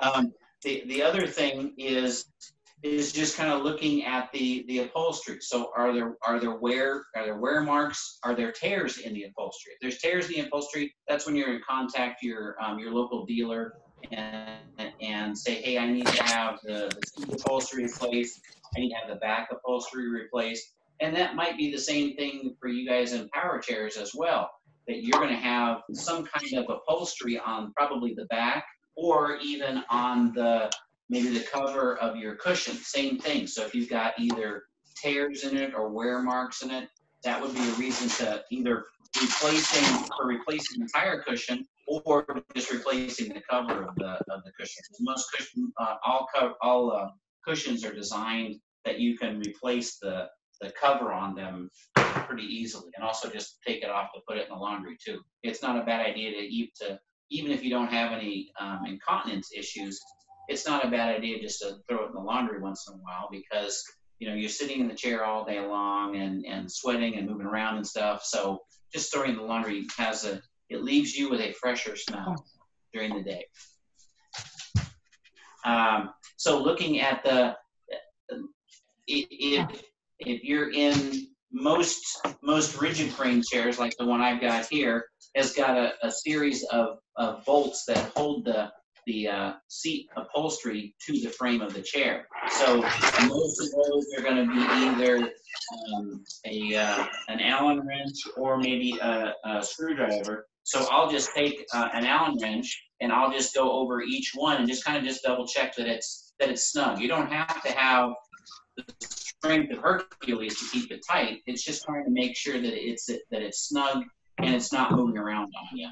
Um, the, the other thing is is just kind of looking at the the upholstery. So are there are there wear are there wear marks? Are there tears in the upholstery? If there's tears in the upholstery, that's when you're in contact your um, your local dealer and and say, hey, I need to have the, the upholstery replaced. I need to have the back upholstery replaced. And that might be the same thing for you guys in power chairs as well. That you're going to have some kind of upholstery on probably the back or even on the maybe the cover of your cushion. Same thing. So if you've got either tears in it or wear marks in it, that would be a reason to either replacing or replacing the entire cushion or just replacing the cover of the of the cushion. Most cushion, uh, all co- all uh, cushions are designed that you can replace the the cover on them pretty easily, and also just take it off to put it in the laundry too. It's not a bad idea to eat to even if you don't have any um, incontinence issues. It's not a bad idea just to throw it in the laundry once in a while because you know you're sitting in the chair all day long and and sweating and moving around and stuff. So just throwing in the laundry has a it leaves you with a fresher smell during the day. Um, so looking at the, if, if you're in most, most rigid frame chairs, like the one I've got here, has got a, a series of, of bolts that hold the, the uh, seat upholstery to the frame of the chair. So most of those are going to be either um, a uh, an Allen wrench or maybe a, a screwdriver. So I'll just take uh, an Allen wrench and I'll just go over each one and just kind of just double check that it's that it's snug. You don't have to have the strength of Hercules to keep it tight. It's just trying to make sure that it's that it's snug and it's not moving around on you.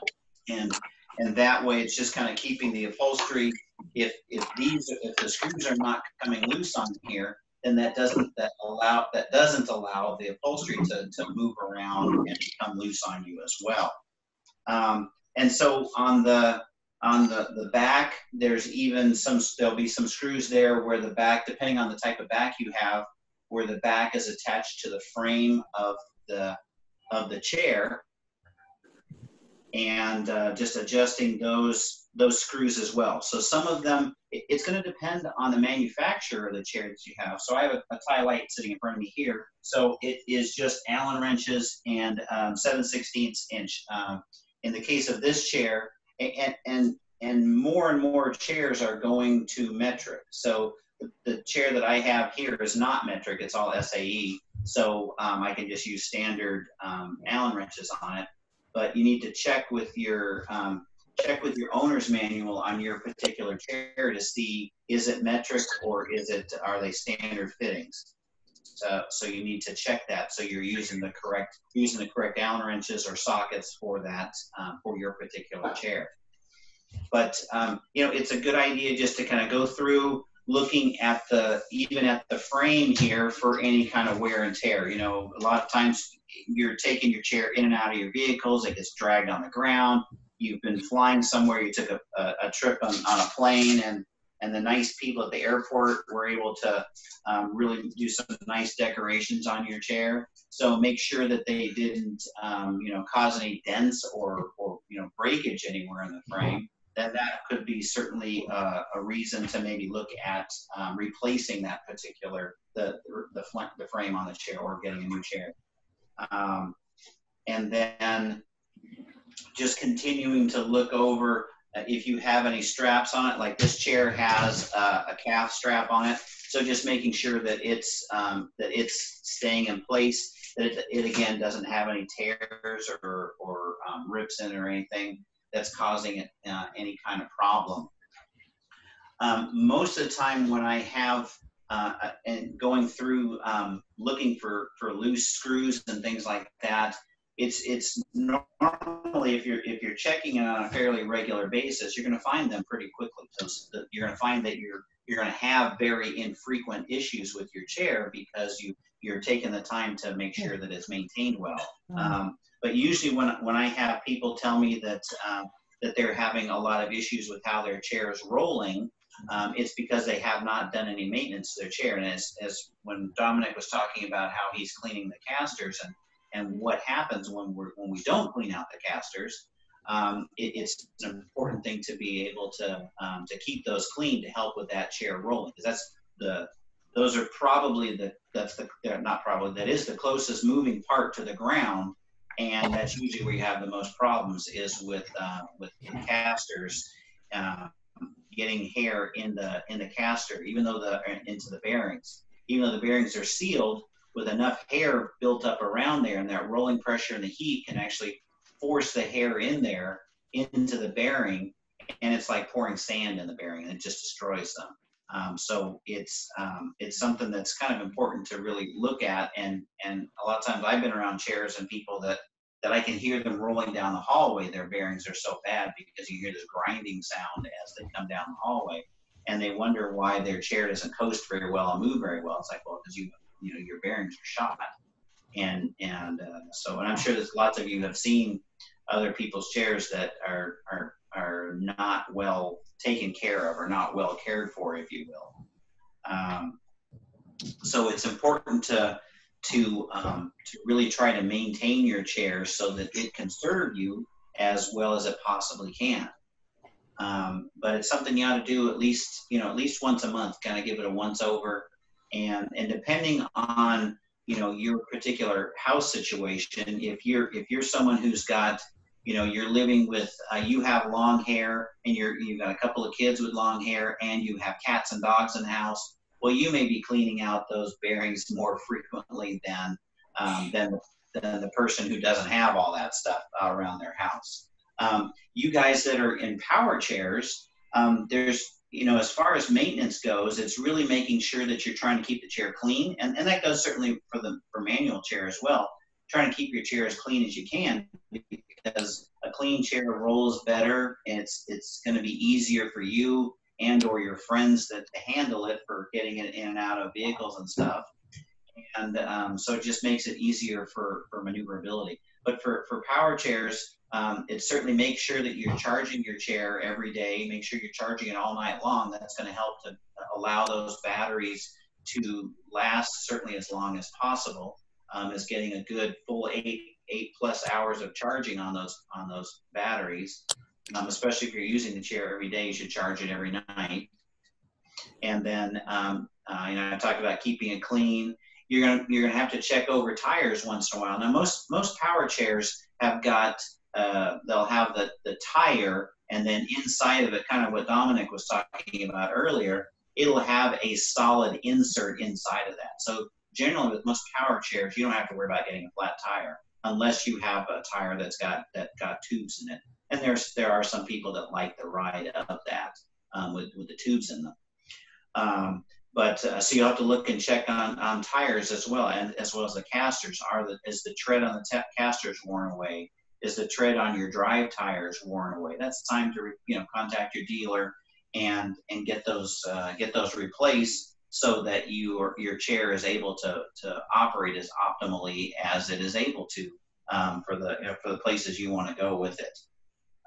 And and that way it's just kind of keeping the upholstery. If if these if the screws are not coming loose on here, then that doesn't that allow that doesn't allow the upholstery to, to move around and become loose on you as well. Um, and so on the on the, the back, there's even some there'll be some screws there where the back, depending on the type of back you have, where the back is attached to the frame of the of the chair, and uh, just adjusting those those screws as well. So some of them, it- it's going to depend on the manufacturer of the chair that you have. So I have a, a TiLite sitting in front of me here. So it is just Allen wrenches and um, 7 16 inch. Um, in the case of this chair, and and and more and more chairs are going to metric. So the, the chair that I have here is not metric; it's all SAE. So um, I can just use standard um, Allen wrenches on it. But you need to check with your um, check with your owner's manual on your particular chair to see is it metric or is it are they standard fittings. So, so you need to check that so you're using the correct using the correct Allen wrenches or sockets for that um, for your particular chair. But um, you know it's a good idea just to kind of go through looking at the even at the frame here for any kind of wear and tear. You know, a lot of times you're taking your chair in and out of your vehicles, it gets dragged on the ground. You've been flying somewhere, you took a, a, a trip on, on a plane, and and the nice people at the airport were able to um, really do some nice decorations on your chair. So make sure that they didn't, um, you know, cause any dents or, or you know breakage anywhere in the frame then that could be certainly uh, a reason to maybe look at um, replacing that particular the the, the frame on the chair or getting a new chair. Um, and then just continuing to look over uh, if you have any straps on it, like this chair has uh, a calf strap on it. So just making sure that it's um, that it's staying in place, that it, it, again doesn't have any tears or, or um, rips in it or anything that's causing it, uh, any kind of problem. Um, most of the time when I have uh, and going through um, looking for, for loose screws and things like that, it's it's normally if you're if you're checking it on a fairly regular basis, you're going to find them pretty quickly. So you're going to find that you're you're going to have very infrequent issues with your chair because you you're taking the time to make sure that it's maintained well. Mm-hmm. Um, but usually when, when I have people tell me that, um, that they're having a lot of issues with how their chair is rolling, um, it's because they have not done any maintenance to their chair. And as, as when Dominic was talking about how he's cleaning the casters and, and what happens when, we're, when we don't clean out the casters, um, it, it's an important thing to be able to, um, to keep those clean to help with that chair rolling. Because that's the, those are probably the, that's the, not probably, that is the closest moving part to the ground and that's usually where you have the most problems is with uh, with casters uh, getting hair in the in the caster, even though the into the bearings, even though the bearings are sealed with enough hair built up around there, and that rolling pressure and the heat can actually force the hair in there into the bearing, and it's like pouring sand in the bearing, and it just destroys them. Um, so it's um, it's something that's kind of important to really look at, and and a lot of times I've been around chairs and people that that I can hear them rolling down the hallway. Their bearings are so bad because you hear this grinding sound as they come down the hallway, and they wonder why their chair doesn't coast very well and move very well. It's like well because you you know your bearings are shot, and and uh, so and I'm sure that lots of you have seen other people's chairs that are are are not well taken care of or not well cared for, if you will. Um, so it's important to to um, to really try to maintain your chair so that it can serve you as well as it possibly can. Um, but it's something you ought to do at least you know at least once a month. Kind of give it a once over, and and depending on you know your particular house situation, if you're if you're someone who's got you know you're living with uh, you have long hair and you're you've got a couple of kids with long hair and you have cats and dogs in the house well you may be cleaning out those bearings more frequently than um, than, than the person who doesn't have all that stuff around their house. Um, you guys that are in power chairs um, there's you know as far as maintenance goes it's really making sure that you're trying to keep the chair clean and, and that goes certainly for the for manual chair as well. Trying to keep your chair as clean as you can because a clean chair rolls better and it's it's going to be easier for you and or your friends that handle it for getting it in and out of vehicles and stuff. And um, so it just makes it easier for for maneuverability. But for for power chairs um, it certainly makes sure that you're charging your chair every day. Make sure you're charging it all night long. That's going to help to allow those batteries to last certainly as long as possible um, is getting a good full eight eight plus hours of charging on those on those batteries. Um, especially if you're using the chair every day, you should charge it every night. And then, um, uh, you know, I talked about keeping it clean. You're gonna you're gonna have to check over tires once in a while. Now, most most power chairs have got uh, they'll have the the tire, and then inside of it, kind of what Dominic was talking about earlier, it'll have a solid insert inside of that. So generally with most power chairs, you don't have to worry about getting a flat tire unless you have a tire that's got that got tubes in it. And there's there are some people that like the ride of that um, with with the tubes in them. Um, but uh, so you have to look and check on on tires as well, and as well as the casters. Are the is the tread on the te- casters worn away? Is the tread on your drive tires worn away? That's time to you know contact your dealer and and get those uh, get those replaced so that your your chair is able to to operate as optimally as it is able to um, for the you know, for the places you want to go with it.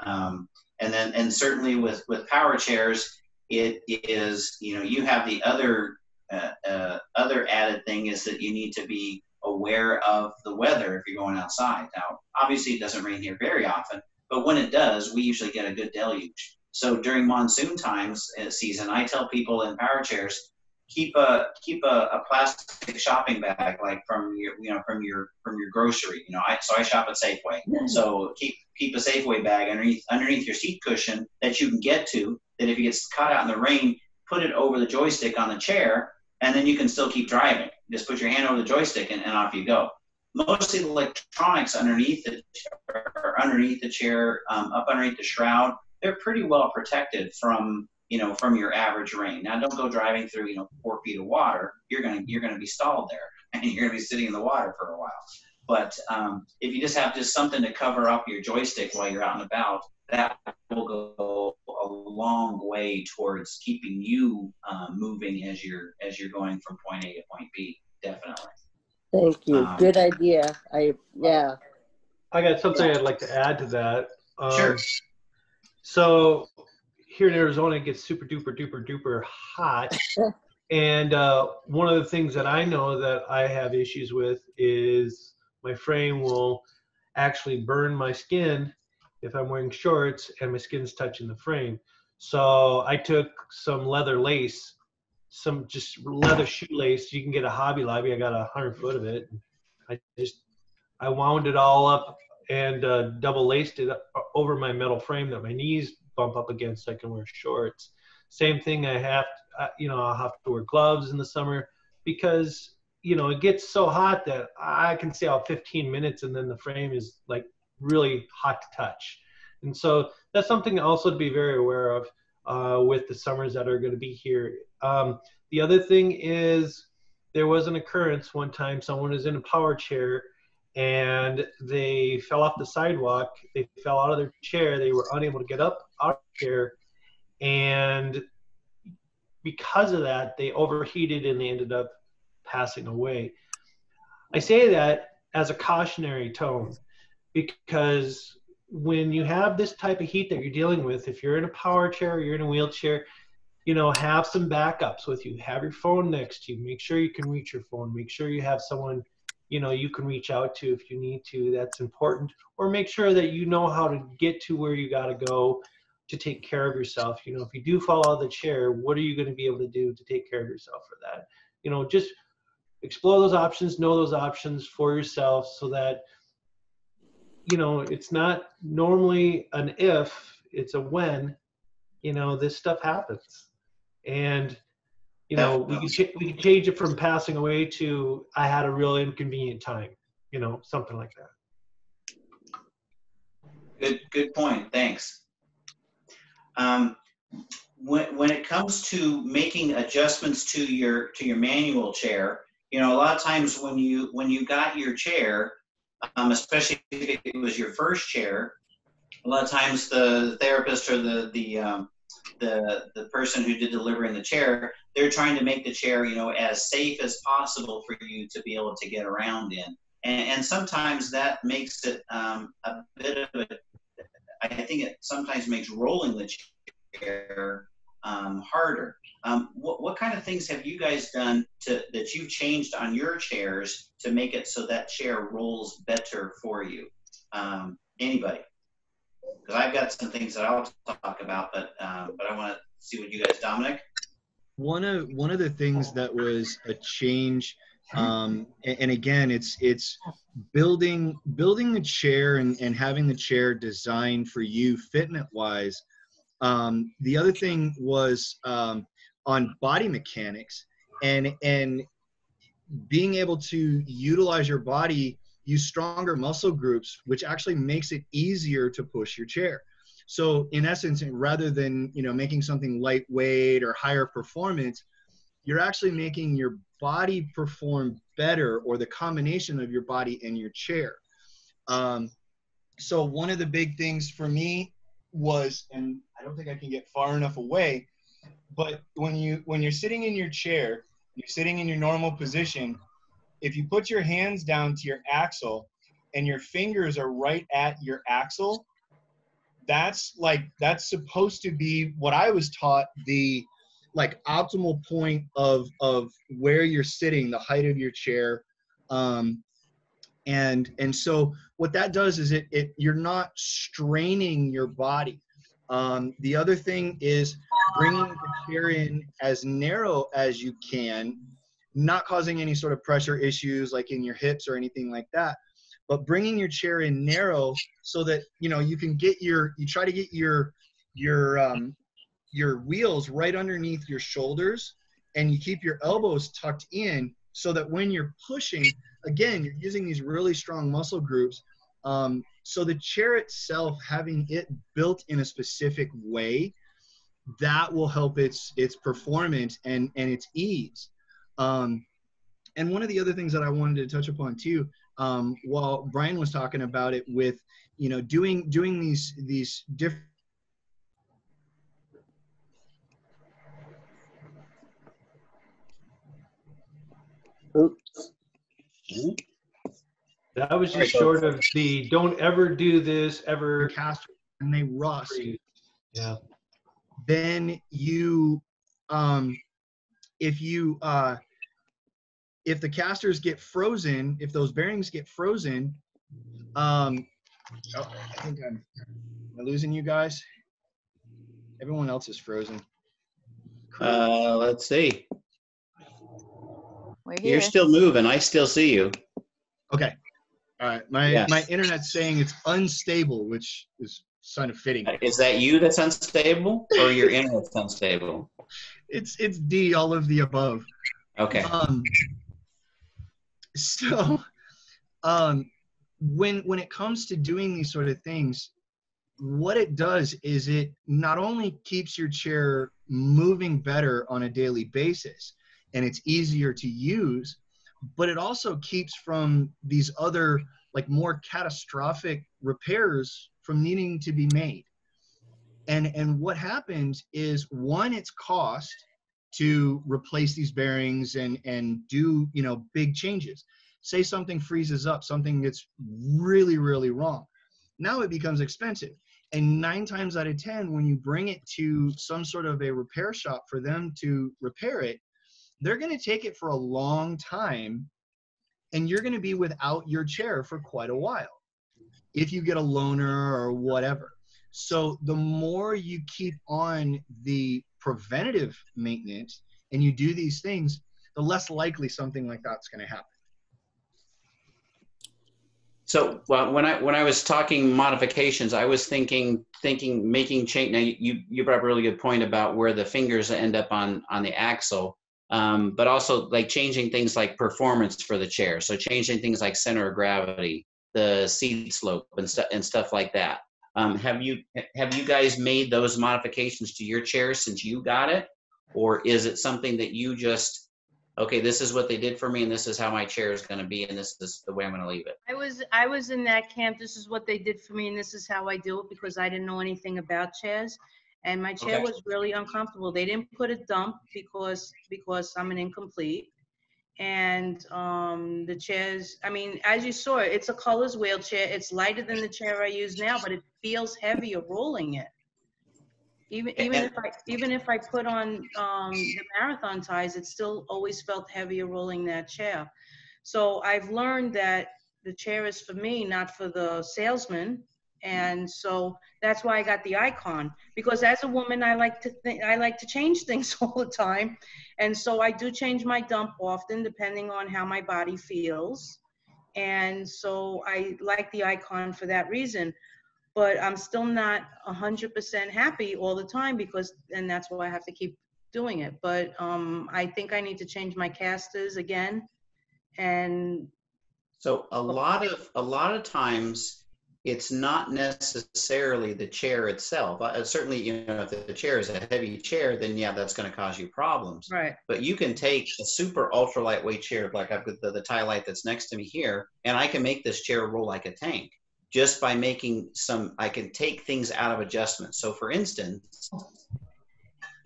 Um, and then and certainly with with power chairs, it is you know you have the other uh, uh, other added thing is that you need to be aware of the weather if you're going outside. Now, obviously, it doesn't rain here very often, but when it does, we usually get a good deluge. So during monsoon times uh, season, I tell people in power chairs keep a keep a, a, plastic shopping bag like from your you know from your from your grocery you know I, so I shop at Safeway. So keep keep a Safeway bag underneath underneath your seat cushion that you can get to that if it gets caught out in the rain put it over the joystick on the chair and then you can still keep driving. Just put your hand over the joystick and, and off you go. Mostly the electronics underneath the chair, underneath the chair um, up underneath the shroud they're pretty well protected from you know, from your average rain. Now, don't go driving through, you know, four feet of water. You're gonna you're gonna be stalled there, *laughs* and you're gonna be sitting in the water for a while. But um, if you just have just something to cover up your joystick while you're out and about, that will go a long way towards keeping you uh, moving as you're as you're going from point A to point B. Definitely. Thank you. Um, Good idea. I yeah. I got something yeah. I'd like to add to that. Um, sure. So here in Arizona, it gets super duper duper duper hot. *laughs* and uh, one of the things that I know that I have issues with is my frame will actually burn my skin if I'm wearing shorts and my skin's touching the frame. So I took some leather lace, some just leather shoelace. You can get a Hobby Lobby. I got a hundred foot of it. I just I wound it all up and uh, double laced it over my metal frame that my knees bump up against I can wear shorts. Same thing, I have, to, you know, I'll have to wear gloves in the summer because, you know, it gets so hot that I can stay out 15 minutes and then the frame is like really hot to touch. And so that's something also to be very aware of uh, with the summers that are going to be here. Um, the other thing is there was an occurrence one time someone was in a power chair and they fell off the sidewalk. They fell out of their chair. They were unable to get up out of the chair. And because of that, they overheated and they ended up passing away. I say that as a cautionary tone because when you have this type of heat that you're dealing with, if you're in a power chair or you're in a wheelchair, you know, have some backups with you. Have your phone next to you. Make sure you can reach your phone. Make sure you have someone you know you can reach out to if you need to that's important. Or make sure that you know how to get to where you got to go to take care of yourself. You know if you do fall out of the chair what are you going to be able to do to take care of yourself for that? You know just explore those options know those options for yourself so that you know it's not normally an if it's a when you know this stuff happens. And you know, we could, ch- we could change it from passing away to I had a real inconvenient time, you know, something like that. Good, good point. Thanks. Um, when, when it comes to making adjustments to your to your manual chair, you know, a lot of times when you when you got your chair, um, especially if it was your first chair, a lot of times the therapist or the the um, the the person who did delivering the chair they're trying to make the chair you know as safe as possible for you to be able to get around in. And, and sometimes that makes it um, a bit of a i think it sometimes makes rolling the chair um, harder. Um, what, what kind of things have you guys done to that you've changed on your chairs to make it so that chair rolls better for you? Um, anybody? Because I've got some things that I'll talk about, but um, but I want to see what you guys, Dominic. One of one of the things that was a change, um, and, and again, it's it's building building the chair and, and having the chair designed for you fitment wise. Um, the other thing was um, on body mechanics and and being able to utilize your body use stronger muscle groups, which actually makes it easier to push your chair. So in essence, rather than you know making something lightweight or higher performance, you're actually making your body perform better or the combination of your body and your chair. Um, so one of the big things for me was, and I don't think I can get far enough away, but when you when you're sitting in your chair, you're sitting in your normal position. If you put your hands down to your axle and your fingers are right at your axle, that's like that's supposed to be what I was taught the like optimal point of of where you're sitting, the height of your chair, um, and and so what that does is it it you're not straining your body. Um, the other thing is bringing the chair in as narrow as you can, not causing any sort of pressure issues like in your hips or anything like that but bringing your chair in narrow so that you know you can get your you try to get your your um, your wheels right underneath your shoulders and you keep your elbows tucked in so that when you're pushing again you're using these really strong muscle groups um, so the chair itself having it built in a specific way that will help its its performance and and its ease. Um, and one of the other things that i wanted to touch upon too um, while Brian was talking about it with, you know, doing doing these these different. Oops. That was just short of the don't ever do this ever. Cast and they rust. Yeah. Then you, um, if you uh, if the casters get frozen, if those bearings get frozen, um, oh, I think I'm, am I losing you guys. Everyone else is frozen. Uh, let's see. We're You're still moving. I still see you. Okay. All right. My Yes. my internet's saying it's unstable, which is kind of fitting. Is that you that's unstable or your internet's unstable? It's it's D, all of the above. Okay. Um, so um, when when it comes to doing these sort of things what it does is it not only keeps your chair moving better on a daily basis and it's easier to use but it also keeps from these other like more catastrophic repairs from needing to be made. And and what happens is one it's cost to replace these bearings and and do you know big changes. Say something freezes up something gets really really wrong. Now it becomes expensive. And nine times out of ten when you bring it to some sort of a repair shop for them to repair it they're going to take it for a long time and you're going to be without your chair for quite a while if you get a loaner or whatever. So the more you keep on the preventative maintenance and you do these things, the less likely something like that's going to happen. So well, when I when I was talking modifications, I was thinking thinking making change. Now you you brought up a really good point about where the fingers end up on on the axle, um, but also like changing things like performance for the chair. So changing things like center of gravity, the seat slope, and stuff and stuff like that. Um, have you have you guys made those modifications to your chair since you got it, or is it something that you just okay, this is what they did for me, and this is how my chair is going to be, and this is the way I'm going to leave it. I was I was in that camp. This is what they did for me, and this is how I do it because I didn't know anything about chairs, and my chair Okay. was really uncomfortable. They didn't put a dump because because I'm an incomplete, and um, the chairs. I mean, as you saw, it's a Colours wheelchair. It's lighter than the chair I use now, but it feels heavier rolling it. Even even if I even if I put on um, the marathon ties, it still always felt heavier rolling that chair. So I've learned that the chair is for me, not for the salesman. And so that's why I got the icon because as a woman, I like to think I like to change *laughs* things all the time, and so I do change my dump often depending on how my body feels. And so I like the icon for that reason but I'm still not 100% happy all the time because, and that's why I have to keep doing it. But um, I think I need to change my casters again. And So a lot of a lot of times it's not necessarily the chair itself. Uh, certainly, you know, if the chair is a heavy chair, then yeah, that's going to cause you problems. Right. But you can take a super ultra lightweight chair, like I've got the, the TiLite that's next to me here, and I can make this chair roll like a tank just by making some, I can take things out of adjustment. So for instance,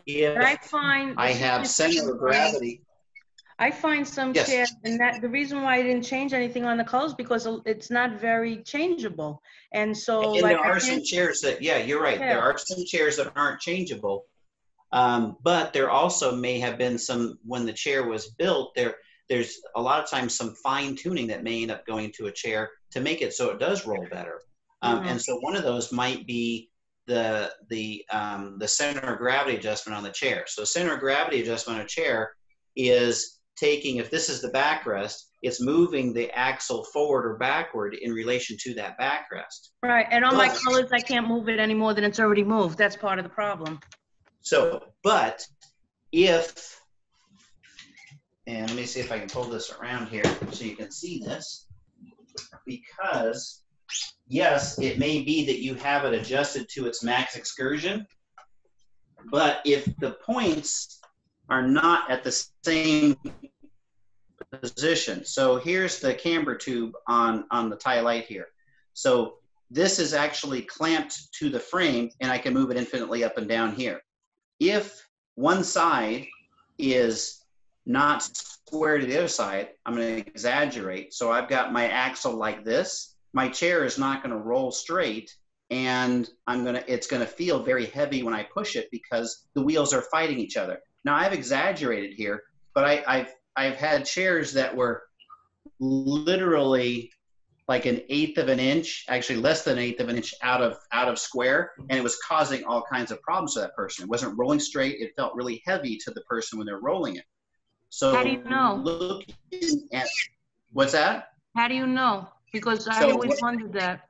if I find. I have center of gravity, I find some Yes. chairs, and that, the reason why I didn't change anything on the Colours, because it's not very changeable. And so and like. there I are some can't- chairs that, yeah, you're right. There Yeah. are some chairs that aren't changeable. Um, but there also may have been some, when the chair was built, there, there's a lot of times some fine tuning that may end up going to a chair to make it so it does roll better. Um, Mhm. and so one of those might be the, the, um, the center of gravity adjustment on the chair. So center of gravity adjustment on a chair is taking, if this is the backrest, it's moving the axle forward or backward in relation to that backrest. Right, and on my But- Colours, I can't move it any more than it's already moved. That's part of the problem. So, but if, and let me see if I can pull this around here so you can see this. Because, yes, it may be that you have it adjusted to its max excursion, but if the points are not at the same position, so here's the camber tube on, on the TiLite here. So this is actually clamped to the frame and I can move it infinitely up and down here if one side is not square to the other side, I'm going to exaggerate. So I've got my axle like this. My chair is not going to roll straight, and I'm going to. It's going to feel very heavy when I push it because the wheels are fighting each other. Now I've exaggerated here, but I, I've I've had chairs that were literally like an eighth of an inch, actually less than an eighth of an inch out of out of square, and it was causing all kinds of problems to that person. It wasn't rolling straight. It felt really heavy to the person when they're rolling it. So How do you know? Looking at what's that? How do you know? Because I So always what- wondered that.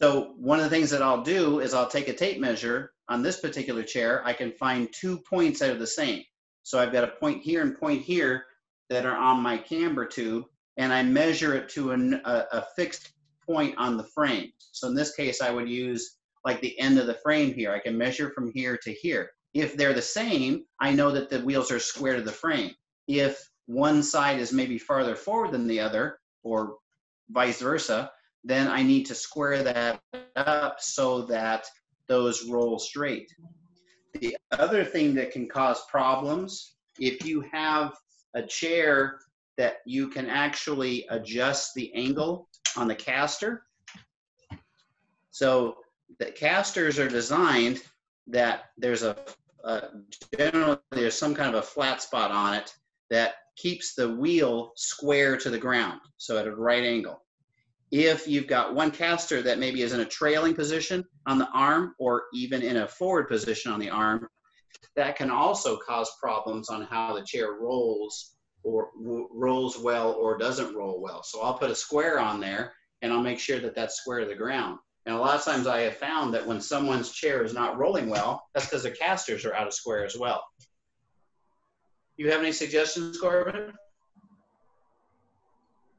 So one of the things that I'll do is I'll take a tape measure on this particular chair. I can find two points that are the same. So I've got a point here and point here that are on my camber tube, and I measure it to an, a, a fixed point on the frame. So in this case, I would use like the end of the frame here. I can measure from here to here. If they're the same, I know that the wheels are square to the frame. If one side is maybe farther forward than the other, or vice versa, then I need to square that up so that those roll straight. The other thing that can cause problems, if you have a chair that you can actually adjust the angle on the caster. So the casters are designed that there's a, a generally there's some kind of a flat spot on it that keeps the wheel square to the ground, so at a right angle. If you've got one caster that maybe is in a trailing position on the arm or even in a forward position on the arm, that can also cause problems on how the chair rolls or rolls well or doesn't roll well. So I'll put a square on there and I'll make sure that that's square to the ground. And a lot of times I have found that when someone's chair is not rolling well, that's because their casters are out of square as well. You have any suggestions, Corbin?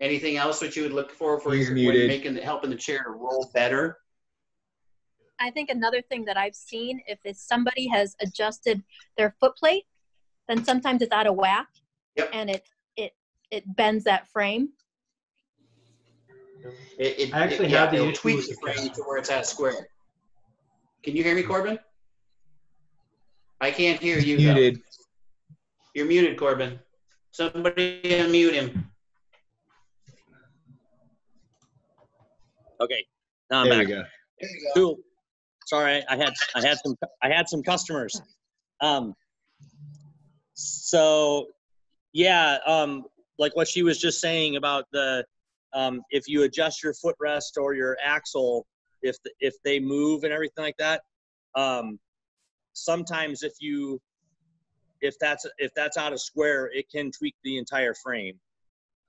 Anything else that you would look for for He's your, muted. when making helping the chair to roll better? I think another thing that I've seen, if it's somebody has adjusted their foot plate, then sometimes it's out of whack, and it it it bends that frame. It, it, I actually it- yeah, have the it'll tweak the the frame to where it's at square. Can you hear me, Corbin? I can't hear you. though. You're muted, Corbin. Somebody unmute him. Okay, now I'm There we back. go. Cool. Sorry, I had I had some I had some customers. Um, so yeah, um, like what she was just saying about the um, if you adjust your footrest or your axle, if the, if they move and everything like that, um, sometimes if you if that's if that's out of square, it can tweak the entire frame.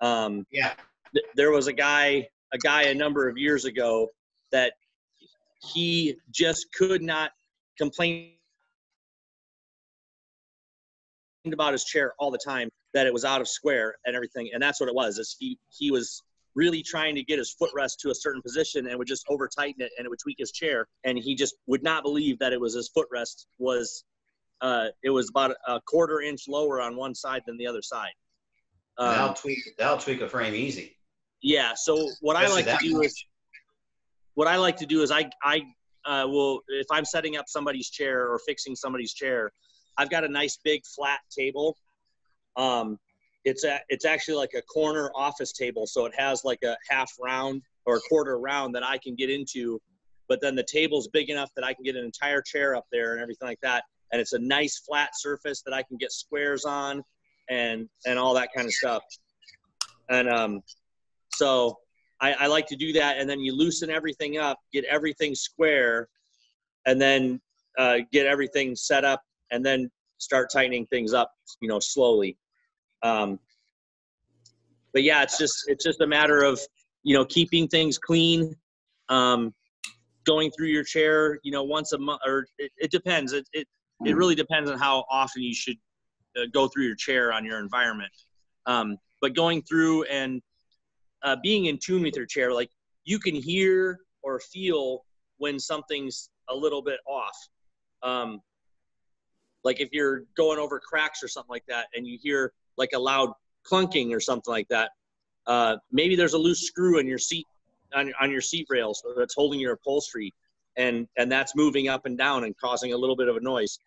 Um, yeah. th- there was a guy a guy a number of years ago that he just could not complain about his chair all the time that it was out of square and everything and that's what it was is he he was really trying to get his footrest to a certain position and would just over tighten it and it would tweak his chair. And he just would not believe that it was his footrest was, uh, it was about a quarter inch lower on one side than the other side. that'll Um, tweak, that'll tweak a frame easy. Yeah. So what I like to do much. is, what I like to do is I, I uh, will, if I'm setting up somebody's chair or fixing somebody's chair, I've got a nice big flat table. Um, it's a, it's actually like a corner office table. So it has like a half round or a quarter round that I can get into, but then the table's big enough that I can get an entire chair up there and everything like that. And it's a nice flat surface that I can get squares on and, and all that kind of stuff. And, um, so I, I like to do that. And then you loosen everything up, get everything square and then, uh, get everything set up and then start tightening things up, you know, slowly. Um, but yeah, it's just it's just a matter of you know keeping things clean, um, going through your chair, you know, once a month, or it, it depends. It, it it really depends on how often you should uh, go through your chair on your environment. Um, but going through and uh, being in tune with your chair, like you can hear or feel when something's a little bit off. Um, like if you're going over cracks or something like that and you hear like a loud clunking or something like that uh, maybe there's a loose screw in your seat on, on your seat rails that's holding your upholstery and and that's moving up and down and causing a little bit of a noise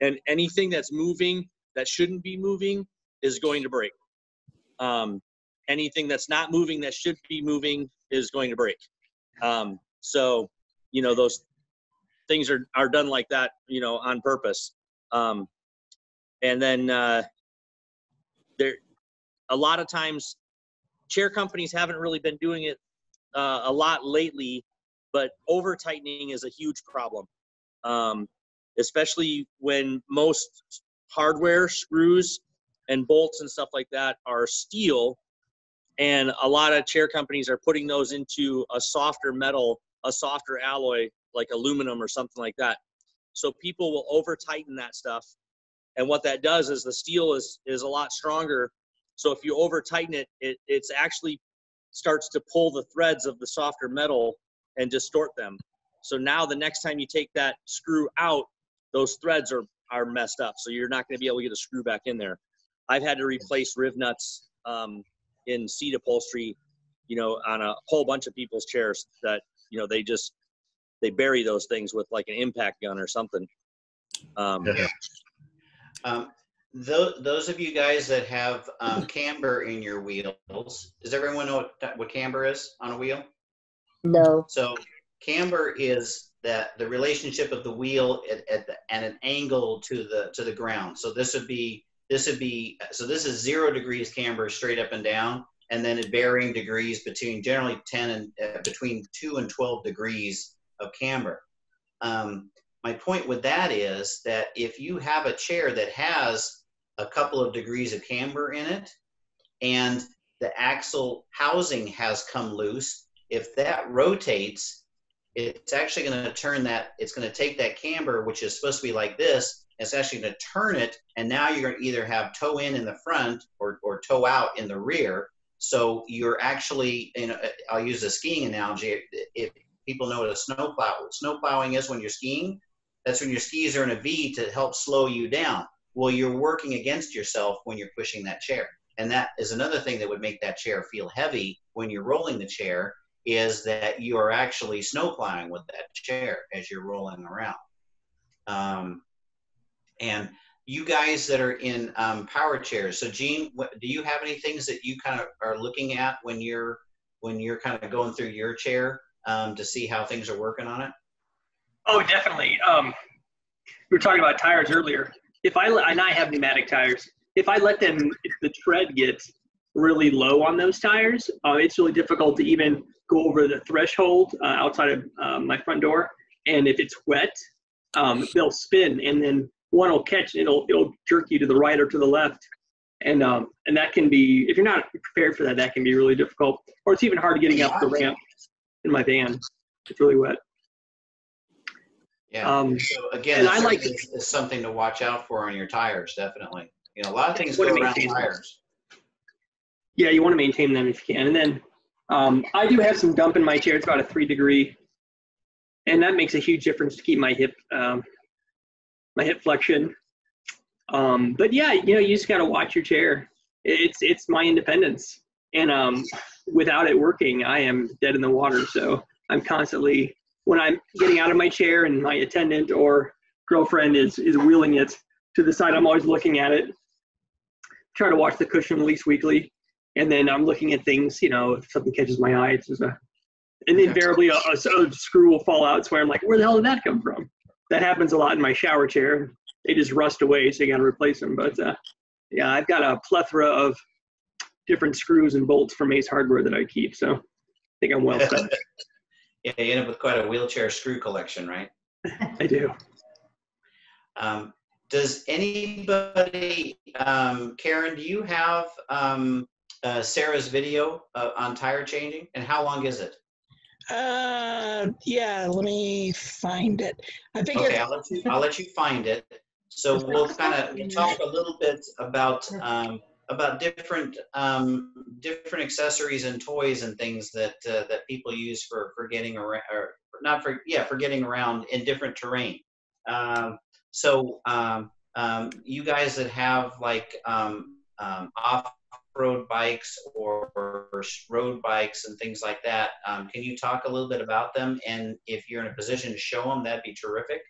and anything that's moving that shouldn't be moving is going to break um, anything that's not moving that should be moving is going to break um, so you know those things are are done like that, you know, on purpose. Um, and then uh, there, a lot of times, chair companies haven't really been doing it uh, a lot lately, but over tightening is a huge problem, um, especially when most hardware screws and bolts and stuff like that are steel, and a lot of chair companies are putting those into a softer metal, a softer alloy like aluminum or something like that. So people will over tighten that stuff. And what that does is the steel is is a lot stronger. So if you over tighten it, it it's actually starts to pull the threads of the softer metal and distort them. So now the next time you take that screw out, those threads are are messed up. So you're not going to be able to get a screw back in there. I've had to replace riv nuts um, in seat upholstery, you know, on a whole bunch of people's chairs that you know they just they bury those things with like an impact gun or something. Um, Um, those, those of you guys that have um, camber in your wheels, does everyone know what, what camber is on a wheel? No. So camber is that the relationship of the wheel at, at, the, at an angle to the to the ground. So this would be this would be so this is zero degrees camber straight up and down, and then at varying degrees between generally 10 and uh, between two and 12 degrees of camber. Um, my point with that is that if you have a chair that has a couple of degrees of camber in it, and the axle housing has come loose, if that rotates, it's actually going to turn that, it's going to take that camber, which is supposed to be like this, it's actually going to turn it, and now you're going to either have toe in in the front or, or toe out in the rear. So you're actually, you know, I'll use a skiing analogy. If people know what a snow plow, snow plowing is when you're skiing, that's when your skis are in a V to help slow you down. Well, you're working against yourself when you're pushing that chair. And that is another thing that would make that chair feel heavy when you're rolling the chair is that you are actually snow plowing with that chair as you're rolling around. Um, and you guys that are in um, power chairs, so Gene, what, do you have any things that you kind of are looking at when you're when you're kind of going through your chair um, to see how things are working on it? Oh, definitely. Um, we were talking about tires earlier. If I and I have pneumatic tires, if I let them, if the tread gets really low on those tires, uh, it's really difficult to even go over the threshold uh, outside of um, my front door. And if it's wet, um, they'll spin, and then one will catch, and it'll it'll jerk you to the right or to the left, and um, and that can be if you're not prepared for that, that can be really difficult. Or it's even hard getting up the ramp in my van. It's really wet. Yeah. Um, so again, and I like is, is something to watch out for on your tires, definitely. You know, a lot of things go around tires. yeah, you want to maintain them if you can. And then um, I do have some dump in my chair. It's about a three degree, and that makes a huge difference to keep my hip um, my hip flexion. Um, but yeah, you know, you just got to watch your chair. It's it's my independence, and um, without it working, I am dead in the water. So I'm constantly when I'm getting out of my chair and my attendant or girlfriend is is wheeling it to the side, I'm always looking at it. Try to watch the cushion at least weekly, and then I'm looking at things. You know, if something catches my eye, it's just a, and invariably a, a, a screw will fall out. So I'm like, where the hell did that come from? That happens a lot in my shower chair. They just rust away, so you got to replace them. But uh, yeah, I've got a plethora of different screws and bolts from Ace Hardware that I keep. So I think I'm well set. *laughs* Yeah, you end up with quite a wheelchair screw collection, right? I do. Um, does anybody, um, Karen, do you have um, uh, Sarah's video uh, on tire changing? And how long is it? Uh, yeah, let me find it. I think Okay, I'll let you, I'll let you find it. So we'll kind of, we'll talk a little bit about, um, about different, um, different accessories and toys and things that, uh, that people use for, for getting around, or not for, yeah, for getting around in different terrain. Um, so, um, um, you guys that have like, um, um, off-road bikes or, or road bikes and things like that, um, can you talk a little bit about them? And if you're in a position to show them, that'd be terrific.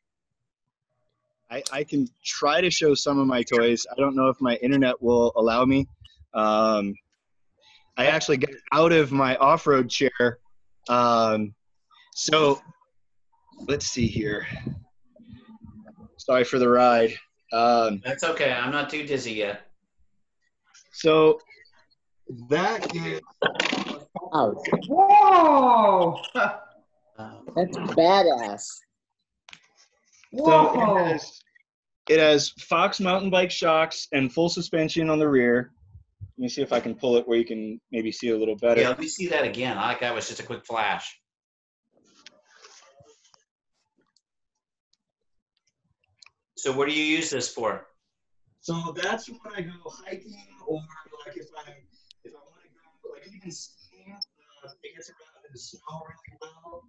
I, I can try to show some of my toys. I don't know if my internet will allow me. Um, I actually got out of my off-road chair. Um, so let's see here. Sorry for the ride. Um, That's okay. I'm not too dizzy yet. so that is Whoa! *laughs* That's badass. So Whoa! it has, it has Fox mountain bike shocks and full suspension on the rear. Let me see if I can pull it where you can maybe see a little better. Yeah, let me see that again. I like that was just a quick flash. So what do you use this for? So that's when I go hiking or like if I if I want to go like uh, it around in the snow really well.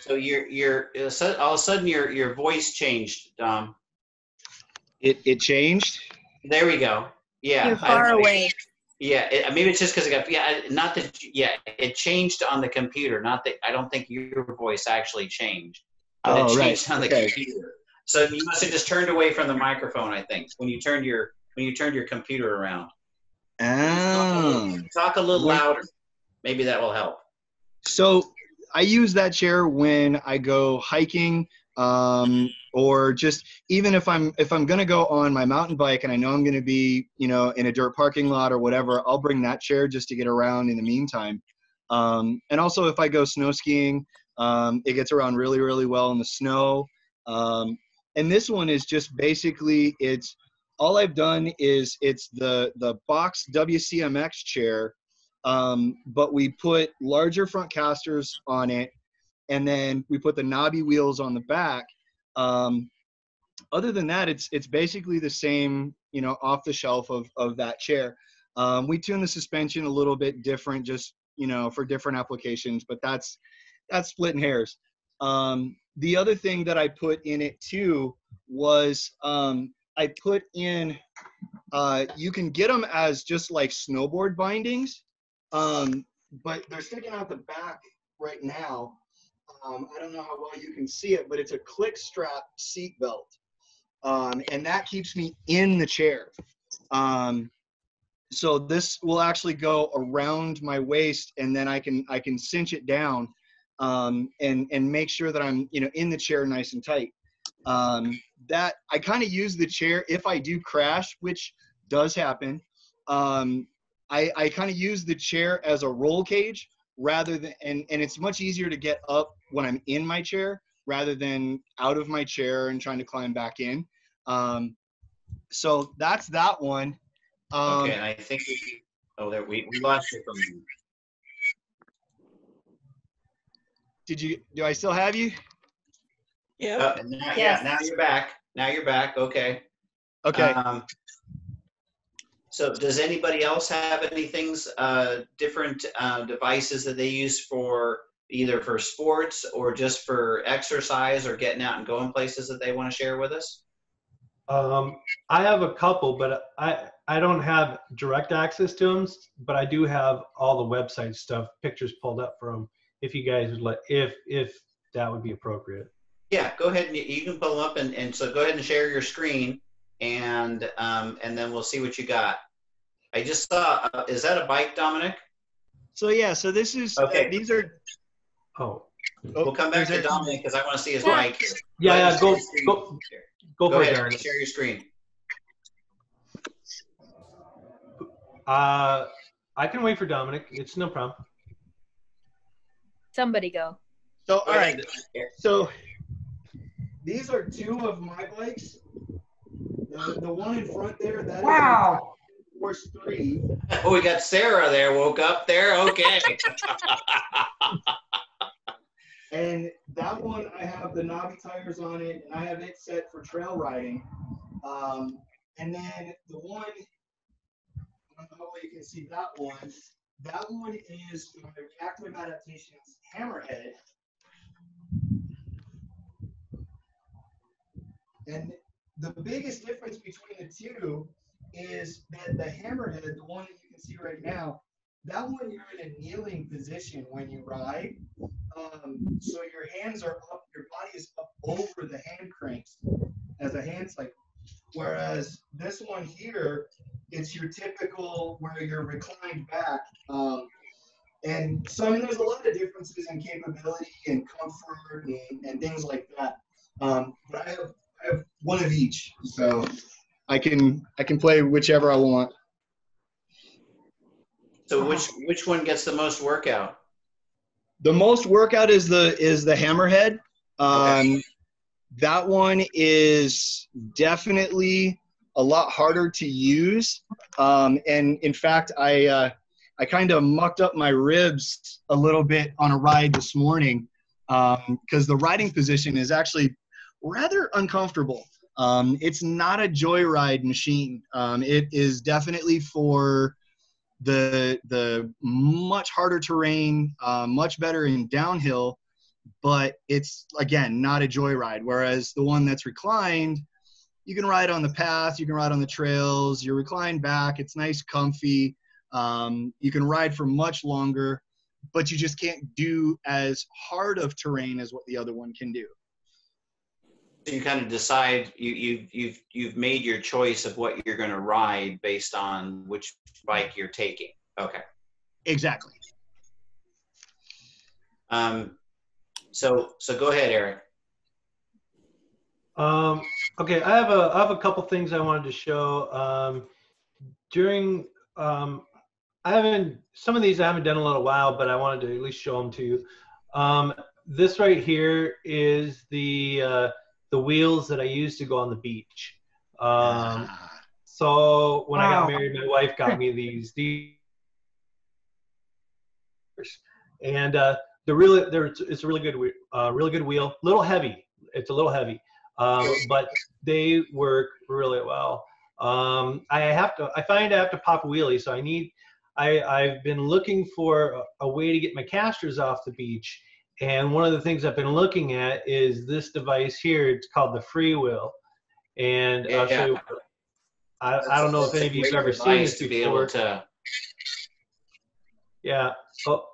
So you're you're uh, all of a sudden your your voice changed. Um, It it changed. there we go. Yeah. You're I- far away. Yeah, it, maybe it's just because it got yeah. Not that yeah, it changed on the computer. Not that I don't think your voice actually changed, but Oh, it right. on the Okay. computer. So you must have just turned away from the microphone. I think when you turned your when you turned your computer around. Oh. Talk a little louder. Maybe that will help. So I use that chair when I go hiking, um, or just even if I'm if I'm gonna go on my mountain bike and I know I'm gonna be you know in a dirt parking lot or whatever, I'll bring that chair just to get around in the meantime. Um, and also if I go snow skiing, um, it gets around really really well in the snow. Um, and this one is just basically it's all I've done is it's the the box WCMX chair um, but we put larger front casters on it and then we put the knobby wheels on the back. Um, other than that it's it's basically the same you know off the shelf of of that chair. Um, we tune the suspension a little bit different just you know for different applications but that's that's splitting hairs. Um, the other thing that i put in it too was um, i put in uh, you can get them as just like snowboard bindings um, but they're sticking out the back right now. Um, I don't know how well you can see it, but it's a click strap seat belt. Um, and that keeps me in the chair. Um, so this will actually go around my waist and then I can, I can cinch it down um, and, and make sure that I'm, you know, in the chair nice and tight. Um, that I kind of use the chair if I do crash, which does happen. Um, I, I kind of use the chair as a roll cage rather than and, and it's much easier to get up when I'm in my chair rather than out of my chair and trying to climb back in. Um, so that's that one. Um, okay, and I think we, oh there we, we lost you from Did you do I still have you? Yeah. Uh, now, Yeah, now you're back. Now you're back. Okay. Okay. Um, So does anybody else have any things, uh, different uh, devices that they use for either for sports or just for exercise or getting out and going places that they want to share with us? Um, I have a couple, but I I don't have direct access to them. But I do have all the website stuff, pictures pulled up from. If you guys would let, if if that would be appropriate. Yeah, go ahead and you, you can pull them up and, and so go ahead and share your screen and um, and then we'll see what you got. I just saw, uh, is that a bike, Dominic? So yeah, so this is Okay. uh, these are. Oh. We'll come back to Dominic because I want to see his bike. here. Yeah, ahead yeah, and go- share your screen. go- Go, Go for ahead, it, Darren. share your screen. Uh, I can wait for Dominic. It's no problem. Somebody go. So all right, so these are two of my bikes. The, the one in front there, that is Wow. a Force Three. Oh, we got Sarah there, woke up there, okay. *laughs* And that one, I have the knobby tires on it, and I have it set for trail riding. Um, and then the one, I don't know if you can see that one. That one is my active adaptations hammerhead. And the biggest difference between the two is that the hammerhead, the one that you can see right now, that one you're in a kneeling position when you ride. Um, so your hands are up, your body is up over the hand cranks as a hand cycle. Whereas this one here, it's your typical where you're reclined back. Um, and so I mean, there's a lot of differences in capability and comfort and, and things like that. Um, but I have I have one of each, so I can I can play whichever I want. So which which one gets the most workout? The most workout is the is the hammerhead. Um, That one is definitely a lot harder to use. Um, and in fact, I uh, I kind of mucked up my ribs a little bit on a ride this morning because the riding position is actually rather uncomfortable. Um, it's not a joyride machine. Um, it is definitely for the the much harder terrain, uh, much better in downhill, but it's again not a joyride. Whereas the one that's reclined, you can ride on the path, you can ride on the trails, you're reclined back, it's nice, comfy. Um, you can ride for much longer, but you just can't do as hard of terrain as what the other one can do. So you kind of decide you you you've you've made your choice of what you're going to ride based on which bike you're taking. Okay. Exactly. Um, so so go ahead, Eric. Um, okay, I have a I have a couple things I wanted to show. Um, during um, I haven't some of these I haven't done in a little while, but I wanted to at least show them to you. Um, this right here is the uh, the wheels that I used to go on the beach. Um, so when I got married, my wife got me these these, and uh, they're really they're it's a really good uh, really good wheel. Little heavy. It's a little heavy, um, but they work really well. Um, I have to I find I have to pop a wheelie, so I need I I've been looking for a, a way to get my casters off the beach. And one of the things I've been looking at is this device here. It's called the Freewheel, and I'll show you. I, I don't know if any of you've ever seen this to be able to. Yeah. Oh,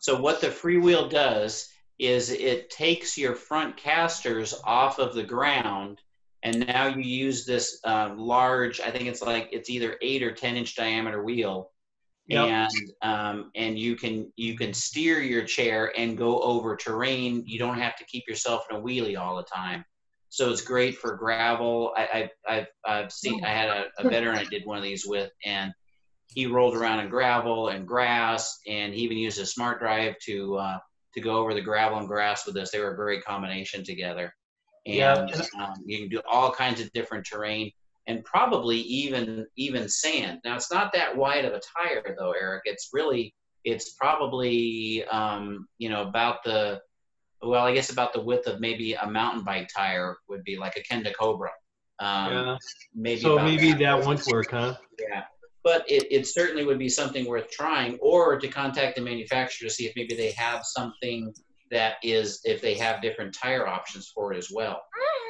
So what the freewheel does is it takes your front casters off of the ground, and now you use this uh, large. I think it's like it's either eight or ten inch diameter wheel, Yep. and um, and you can you can steer your chair and go over terrain. You don't have to keep yourself in a wheelie all the time. So it's great for gravel. I, I I've I've seen. I had a, a veteran I did one of these with, and he rolled around in gravel and grass, and he even used a SmartDrive to uh, to go over the gravel and grass with us. They were a great combination together, and Yeah. um, you can do all kinds of different terrain and probably even even sand. Now it's not that wide of a tire though, Eric. It's really it's probably um, you know about the well, I guess about the width of maybe a mountain bike tire would be like a Kenda Cobra. Um, Yeah. Maybe So maybe that. that won't work, huh? Yeah, but it, it certainly would be something worth trying, or to contact the manufacturer to see if maybe they have something that is, if they have different tire options for it as well.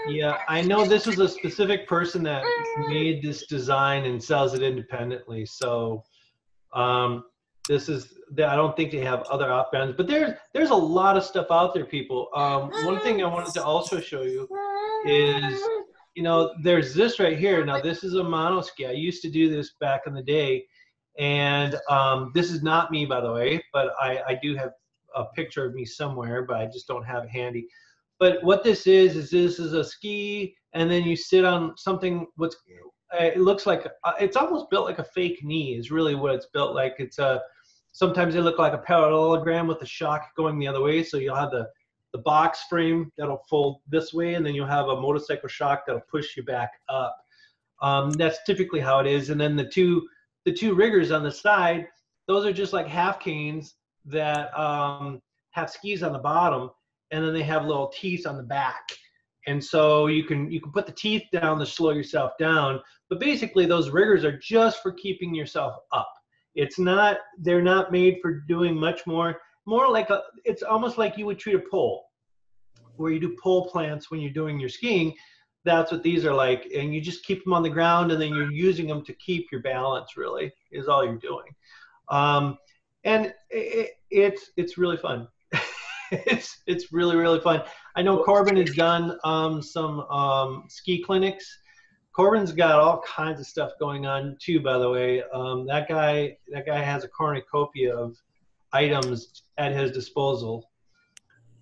Yeah, I know this was a specific person that made this design and sells it independently. So um, this is, I don't think they have other options, but there's there's a lot of stuff out there, people. Um, one thing I wanted to also show you is, you know, there's this right here. Now this is a monoski. I used to do this back in the day, and um, this is not me, by the way, but I, I do have a picture of me somewhere, but I just don't have it handy. But what this is is this is a ski and then you sit on something what's it looks like uh, it's almost built like a fake knee is really what it's built like. It's a sometimes they look like a parallelogram with the shock going the other way. So you'll have the the box frame that'll fold this way and then you'll have a motorcycle shock that'll push you back up. Um, that's typically how it is. And then the two the two riggers on the side those are just like half canes that um, have skis on the bottom and then they have little teeth on the back. And so you can you can put the teeth down to slow yourself down but basically those riggers are just for keeping yourself up. It's not they're not made for doing much more more like a it's almost like you would treat a pole where you do pole plants when you're doing your skiing. That's what these are like and you just keep them on the ground and then you're using them to keep your balance really is all you're doing. Um, and it, it's it's really fun *laughs* it's it's really really fun. I know Corbin has done um, some um, ski clinics. Corbin's got all kinds of stuff going on too. By the way, um, that guy that guy has a cornucopia of items at his disposal.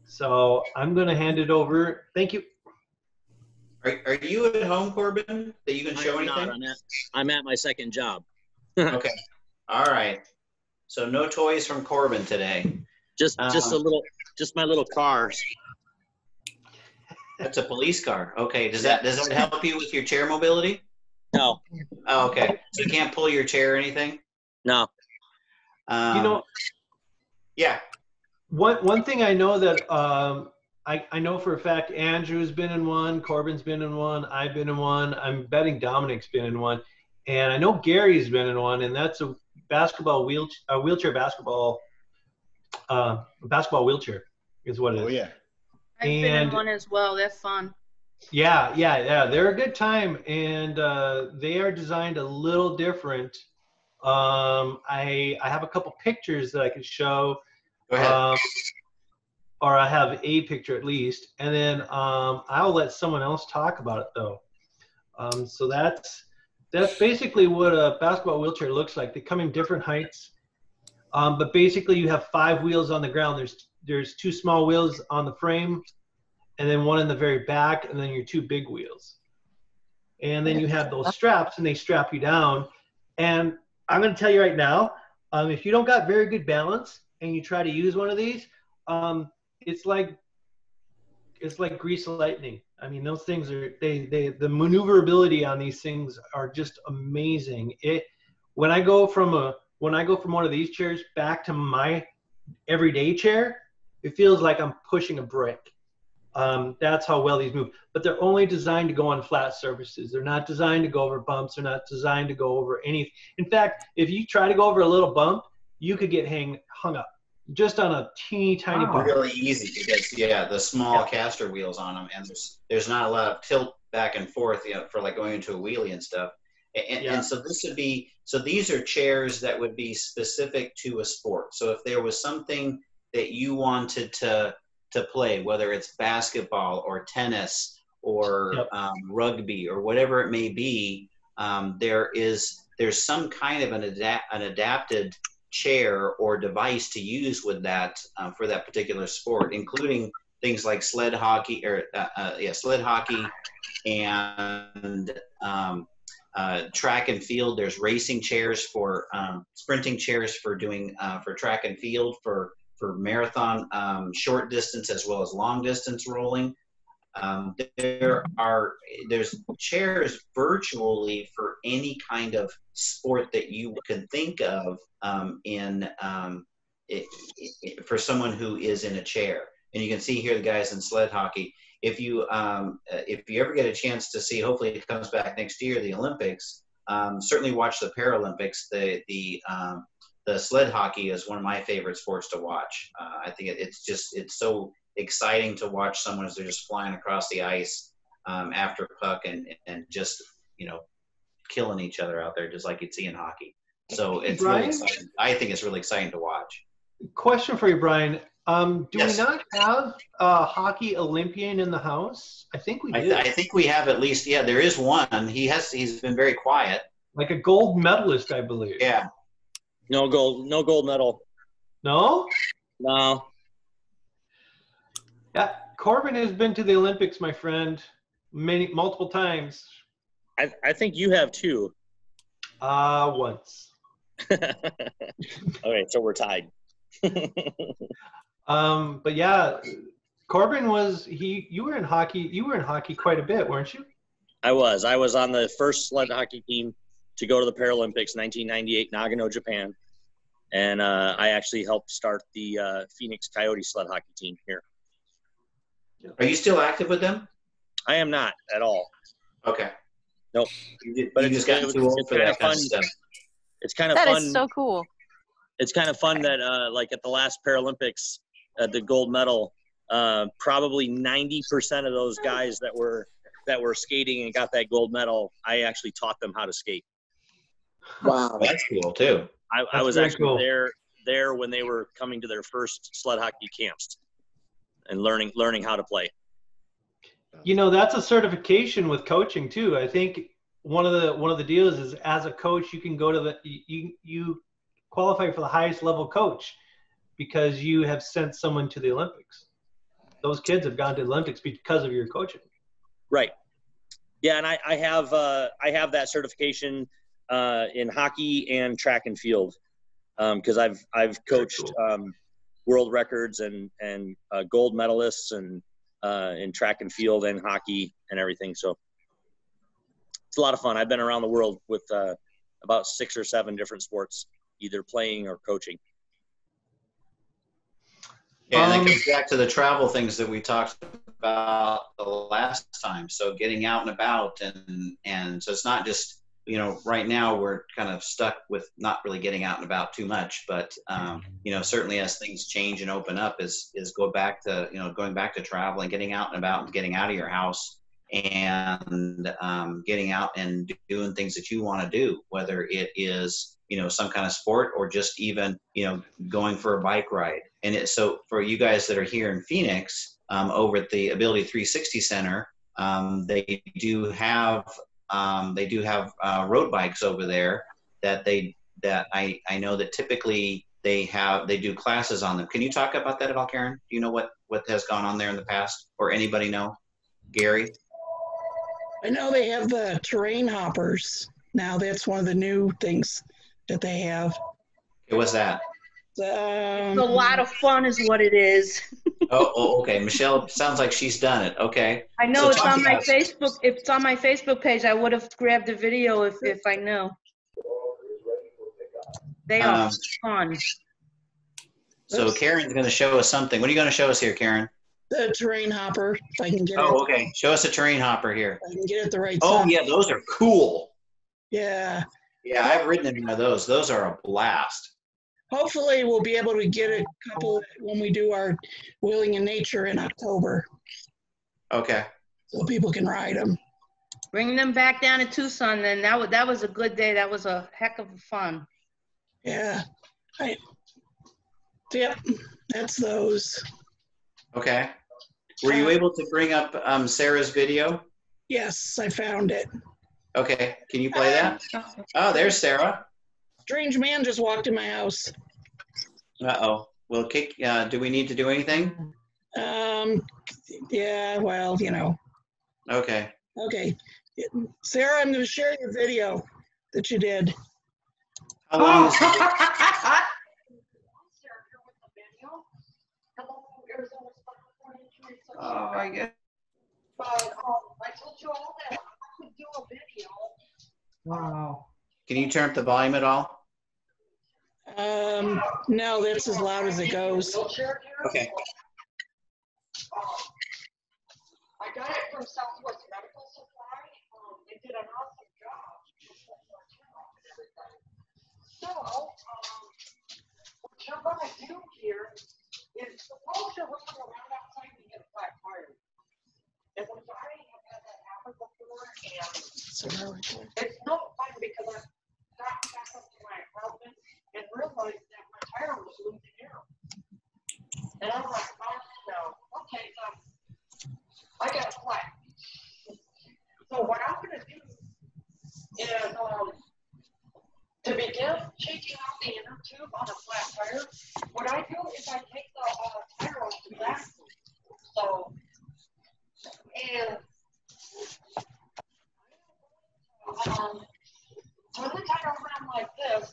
So I'm going to hand it over. Thank you. Are, are you at home, Corbin, that you can I show am not. anything? I'm at, I'm at my second job. *laughs* okay. All right. So no toys from Corbin today. Just just a Uh, little, just my little car. That's a police car. Okay. Does that does that help you with your chair mobility? No, Oh, okay. So you can't pull your chair or anything? no. Um, you know, yeah. One one thing I know that um, I I know for a fact Andrew's been in one, Corbin's been in one, I've been in one. I'm betting Dominic's been in one, and I know Gary's been in one, and that's a basketball wheel a wheelchair basketball uh, basketball wheelchair is what it is. Oh yeah. I've been in one as well. They're fun. Yeah, yeah, yeah. They're a good time, and uh, they are designed a little different. Um, I I have a couple pictures that I can show. Go ahead. Um, or I have a picture at least, and then um, I'll let someone else talk about it though. Um, so that's that's basically what a basketball wheelchair looks like. They come in different heights, um, but basically you have five wheels on the ground. There's there's two small wheels on the frame, and then one in the very back, and then your two big wheels. And then you have those straps, and they strap you down. And I'm going to tell you right now, um, if you don't got very good balance and you try to use one of these, um, it's like it's like grease lightning. I mean, those things are they they the maneuverability on these things are just amazing. It when I go from a when I go from one of these chairs back to my everyday chair, it feels like I'm pushing a brick. Um, that's how well these move. But they're only designed to go on flat surfaces. They're not designed to go over bumps. They're not designed to go over any. In fact, if you try to go over a little bump, you could get hang hung up just on a teeny tiny bump. really easy because yeah, the small caster wheels on them, and there's there's not a lot of tilt back and forth, you know, for like going into a wheelie and stuff. And, and- Yeah. and so this would be so these are chairs that would be specific to a sport. So if there was something that you wanted to to play, whether it's basketball or tennis or Yep. um, rugby or whatever it may be, um, there is there's some kind of an adapt an adapted chair or device to use with that um, for that particular sport, including things like sled hockey or uh, uh, yeah sled hockey and um, uh, track and field. There's racing chairs for um, sprinting chairs for doing uh, for track and field for for marathon um, short distance as well as long distance rolling. Um, there are there's chairs virtually for any kind of sport that you can think of um, in um, it, it, for someone who is in a chair. and you can see here the guys in sled hockey. If you um, uh, if you ever get a chance to see, hopefully it comes back next year, the Olympics. Um, certainly watch the Paralympics. The the um, the sled hockey is one of my favorite sports to watch. Uh, I think it, it's just it's so exciting to watch someone as they're just flying across the ice um, after puck and and just you know killing each other out there just like you'd see in hockey. So it's really exciting. I think it's really exciting to watch. Question for you, Brian. Um, do Yes. we not have a hockey Olympian in the house? I think we I, do. I think we have at least yeah there is one. He has he's been very quiet. like a gold medalist, I believe. Yeah. No gold, no gold medal. No? No. Yeah, Corbin has been to the Olympics, my friend, many multiple times. I, I think you have two. Uh, once. *laughs* Okay, so we're tied. *laughs* Um, but yeah, Corbin was he. You were in hockey. You were in hockey quite a bit, weren't you? I was. I was on the first sled hockey team to go to the Paralympics, 1998, Nagano, Japan, and uh, I actually helped start the uh, Phoenix Coyote sled hockey team here. Are you still active with them? I am not at all. Okay. Nope. You, But you it's- just got too old for kinda that kind of fun. stuff. It's kind of That fun. is so cool. it's kind of fun that uh, like at the last Paralympics, uh, the gold medal, uh, probably 90% of those guys that were that were skating and got that gold medal, I actually taught them how to skate. Wow. That's cool too. I, I was actually cool. there there when they were coming to their first sled hockey camps and learning learning how to play. You know, that's a certification with coaching too. I think one of the one of the deals is as a coach, you can go to the you you qualify for the highest level coach because you have sent someone to the Olympics. Those kids have gone to the Olympics because of your coaching. Right. Yeah, and I, I have uh, I have that certification uh, in hockey and track and field because I've I've coached um, world records and and uh, gold medalists and uh, in track and field and hockey and everything. So it's a lot of fun. I've been around the world with uh, about six or seven different sports, either playing or coaching. Yeah, and Um, that goes back to the travel things that we talked about the last time. So getting out and about, and and so it's not just you know right now we're kind of stuck with not really getting out and about too much, but um, you know certainly as things change and open up, is is go back to you know going back to traveling, getting out and about, and getting out of your house, and um, getting out and doing things that you want to do, whether it is you know some kind of sport or just even you know going for a bike ride. And it, so for you guys that are here in Phoenix, um, over at the Ability 360 Center, um, they do have um, they do have uh, road bikes over there that they that I I know that typically they have they do classes on them. Can you talk about that at all, Karen? Do you know what what has gone on there in the past, or anybody know? Gary. I know they have the terrain hoppers. Now that's one of the new things that they have. Okay, what's that? Um, It's a lot of fun, is what it is. Oh, oh, okay. Michelle sounds like she's done it. Okay. I know So it's on my about- Facebook. If it's on my Facebook page, I would have grabbed the video if if I knew. They are Um, fun. So Karen's going to show us something. What are you going to show us here, Karen? The terrain hopper, if I can get it. Oh, okay. Show us a terrain hopper here. I can get it the right Oh, size. yeah, those are cool. Yeah. Yeah, I've ridden in one of those. Those are a blast. Hopefully, we'll be able to get a couple when we do our Wheeling in Nature in October, Okay. so people can ride them. Bring them back down to Tucson. Then that was that was a good day. That was a heck of a fun. Yeah. I, yep, that's those. Okay. Were you able to bring up um, Sarah's video? Yes, I found it. Okay. Can you play that? Oh, there's Sarah. Strange man just walked in my house. Uh oh. Well, kick. Uh, do we need to do anything? Um, yeah, well, you know. Okay. Okay. Sarah, I'm going to share your video that you did. How long is *laughs* Oh, I guess. But, um, I told you all that I could do a video. Wow. Can you turn up the volume at all? Um, no, that's as loud as it goes. Okay. from Southwest Medical Supply. Um, they did an awesome job. So, um, what you're gonna do here is suppose you're running around outside and you get a flat tire. And which I have had that happen before, and it's not fun because I got back up to my apartment and realized that my tire was losing air. And I'm like, oh no, okay, so I got flat. So what I'm gonna do is, um, to begin changing out the inner tube on a flat tire, what I do is I take the uh, tire off the back. So, and um, turn the tire around like this,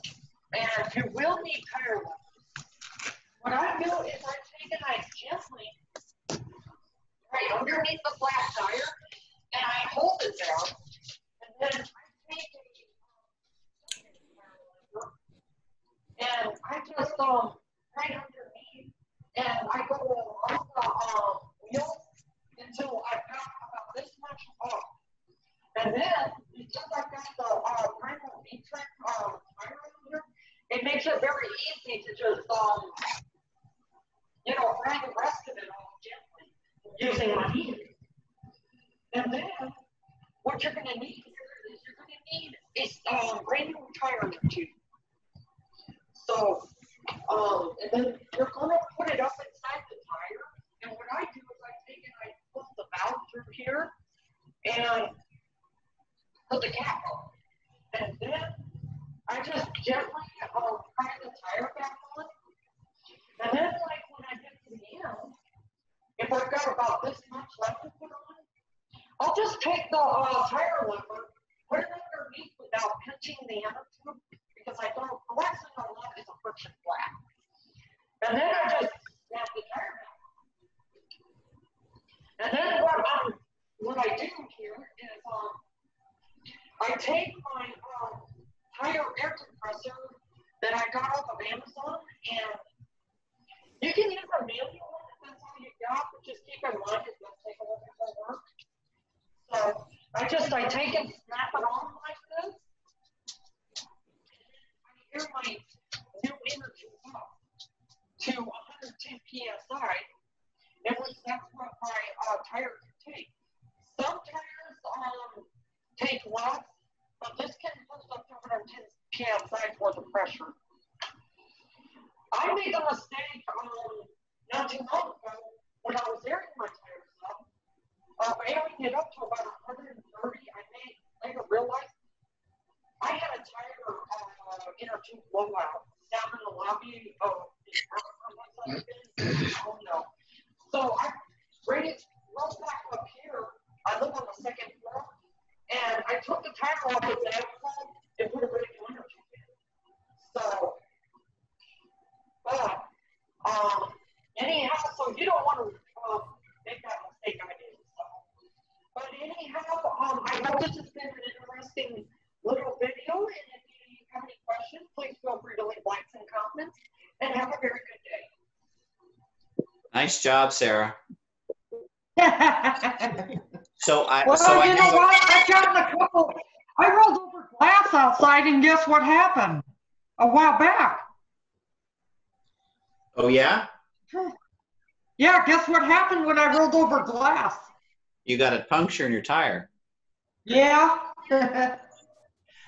and you will need tire left. What I do is I take it, I gently, right underneath the flat tire, and I hold it there, and then I take a, and I just um right underneath, and I go along the um, wheel until I've got about this much off. And then because I got the uh, Primo V-Trax uh, tire it makes it very easy to just um you know drag the rest of it off gently using my hand. And then what you're gonna need here is you're gonna need a um, brand new tire tube. So, um, and then you're gonna put it up inside the tire. And what I do is I take and I pull the valve through here and put the cap on. And then I just gently um, pry the tire back on. And then, like when I get to the end, if I've got about this much left to put on, I'll just take the uh, tire lever, put it underneath without pinching the inner tube because I don't, the last thing I want is a friction flat. And then I just snap the tire back. And then what I'm, what I do here is um, I take my um, tire air compressor that I got off of Amazon and you can use a manual one if that's all you got, but just keep in mind it does take a little bit more work. So I just, I take it, snap it on like this. I hear my new energy up to 110 psi, and that's what my uh, tire can take. Some tires um, take less, but this can 110 psi for the pressure. I made a mistake um, not too long ago when I was airing my tires up. Uh, airing it up to about 130, I made later realized I had a tire uh, inner tube blowout down in the lobby of the oh no. So I rated rolled back up here. I live on the second floor, and I took the tire off of that and put a brand new inner tube in. So, but um, anyhow, so you don't want to um, make that mistake I did. So. But anyhow, um, I hope this has been an interesting little video, and if you have any questions, please feel free to leave likes and comments, and have a very good day. Nice job, Sarah. *laughs* So I, Well, so I you know what? I got in a couple, I rolled over glass outside and guess what happened? A while back. oh yeah, Yeah, guess what happened when I rolled over glass? you got a puncture in your tire. Yeah.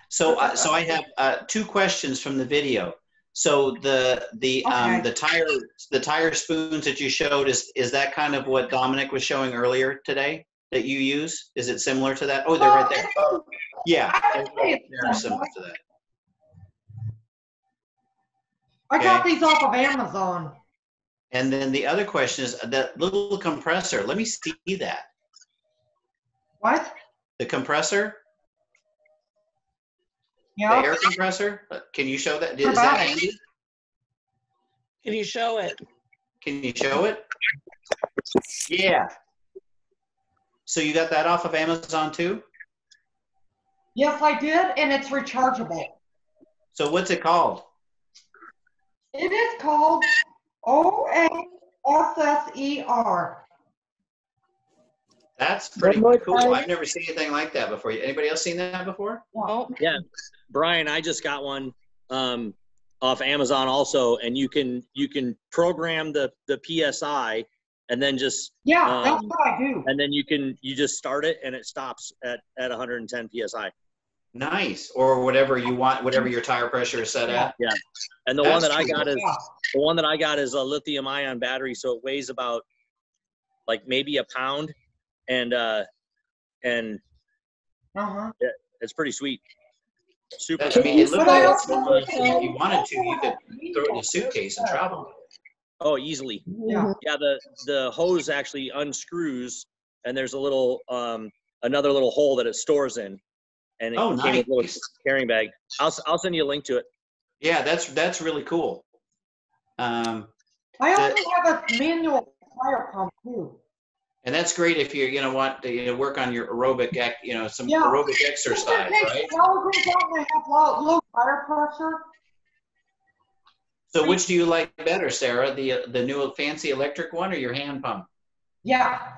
So, uh, so I have uh, two questions from the video. So the the um, the tire the tire spoons that you showed is is that kind of what Dominic was showing earlier today that you use? Is it similar to that? Oh, they're right there. Yeah, they're they're similar to that. I got these off of Amazon. And then the other question is that little compressor. Let me see that. What? The compressor, Yeah. the air compressor. Uh, Can you show that? Is that Provide. handy? Can you show it? Can you show it? Yeah. So you got that off of Amazon too? Yes, I did, and it's rechargeable. So what's it called? It is called O A S S E R. That's pretty more cool. time. I've never seen anything like that before. Anybody else seen that before? Oh, Yeah, Brian, I just got one um, off Amazon also, and you can you can program the the PSI, and then just Yeah, that's um, what I do. and then you can you just start it, and it stops at at 110 psi. Nice. Or whatever you want, whatever your tire pressure is set at. Yeah, and the one That's that I cool. got is the one that I got is a lithium ion battery, so it weighs about like maybe a pound, and uh, and Uh-huh. yeah, it's pretty sweet. Super. I mean, it looks like if you wanted to, you could throw it in a suitcase and travel. Oh, easily. Yeah. Yeah, the the hose actually unscrews, and there's a little um another little hole that it stores in, and it Oh, came with a little nice. carrying bag. I'll s- I'll send you a link to it. Yeah, that's that's really cool. Um, I The- also have a manual fire pump too. and that's great if you're gonna want to you know, work on your aerobic, ac- you know, some Yeah. aerobic exercise, right? out and have low, low fire pressure. So which do you like better, Sarah? The the new fancy electric one or your hand pump? Yeah.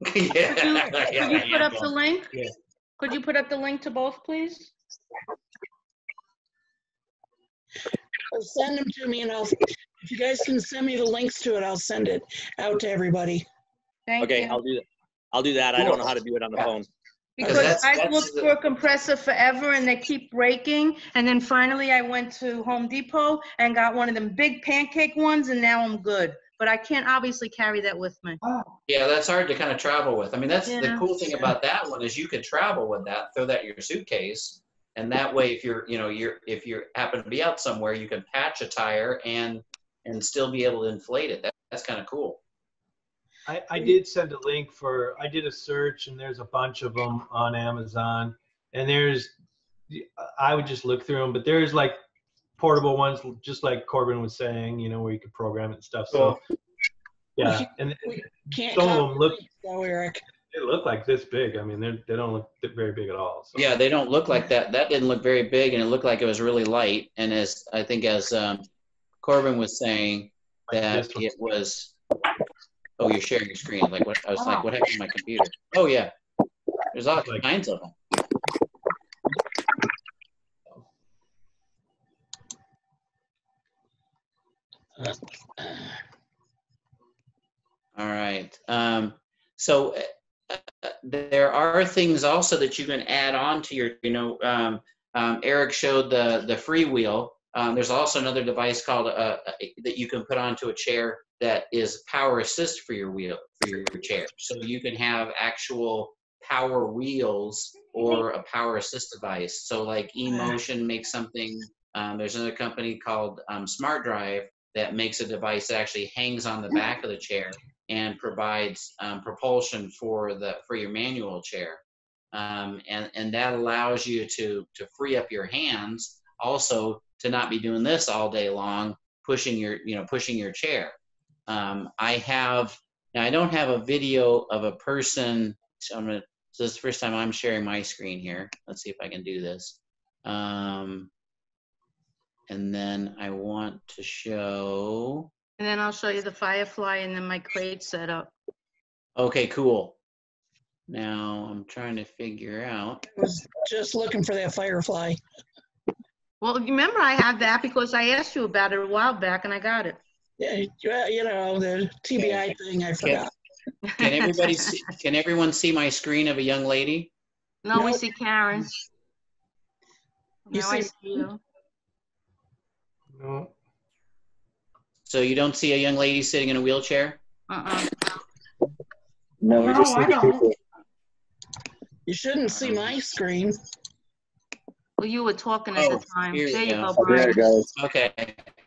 *laughs* yeah, Could you, yeah, could you *laughs* put hand up the link? Yeah. Could you put up the link to both, please? Or Send them to me and I'll, if you guys can send me the links to it, I'll send it out to everybody. Thank Okay, you. I'll do that. I'll do that. I don't know how to do it on the phone. Because that's- I've that's looked the- for a compressor forever and they keep breaking. And then finally I went to Home Depot and got one of them big pancake ones and now I'm good. But I can't obviously carry that with me. Oh. Yeah, that's hard to kind of travel with. I mean, that's the cool thing about that one is you could travel with that, throw that in your suitcase, and that way, if you're, you know, you're if you happen to be out somewhere, you can patch a tire and and still be able to inflate it. That, that's kind of cool. I, I did send a link for, I did a search and there's a bunch of them on Amazon. And there's, I would just look through them, but there's like portable ones, just like Corbin was saying, you know, where you could program it and stuff. So, yeah. And Can't some of them look, though, Eric. they look like this big. I mean, they're, they don't look very big at all. So. Yeah, they don't look like that. That didn't look very big, and it looked like it was really light. And as I think as um, Corbin was saying, that it was. Oh, you're sharing your screen. Like what? I was like, what happened to my computer? Oh yeah, there's all kinds of them. All right. Um, so uh, uh, there are things also that you can add on to your, you know, um, um, Eric showed the the freewheel. Um, there's also another device called uh, uh, that you can put onto a chair that is power assist for your wheel for your chair. So you can have actual power wheels or a power assist device. So like eMotion makes something. Um, there's another company called um, SmartDrive that makes a device that actually hangs on the back of the chair and provides um, propulsion for the for your manual chair. Um, and and that allows you to to free up your hands also to not be doing this all day long pushing your you know pushing your chair. Um, i have now i don't have a video of a person so i'm gonna so this is the first time i'm sharing my screen here. Let's see if i can do this. Um, and then i want to show And then I'll show you the Firefly and then my crate setup. okay cool now i'm trying to figure out I was just looking for that Firefly. Well, remember I have that because I asked you about it a while back and I got it. Yeah, you- uh, you know, the TBI thing, I forgot. can everybody *laughs* see, can everyone see my screen of a young lady No, we see Karen. You Now I see- see you. No. so you don't see a young lady sitting in a wheelchair Uh-uh. No, we just see the people. You shouldn't see my screen. Well, you were talking at the time. Oh, here There you go. go, Brian. Okay.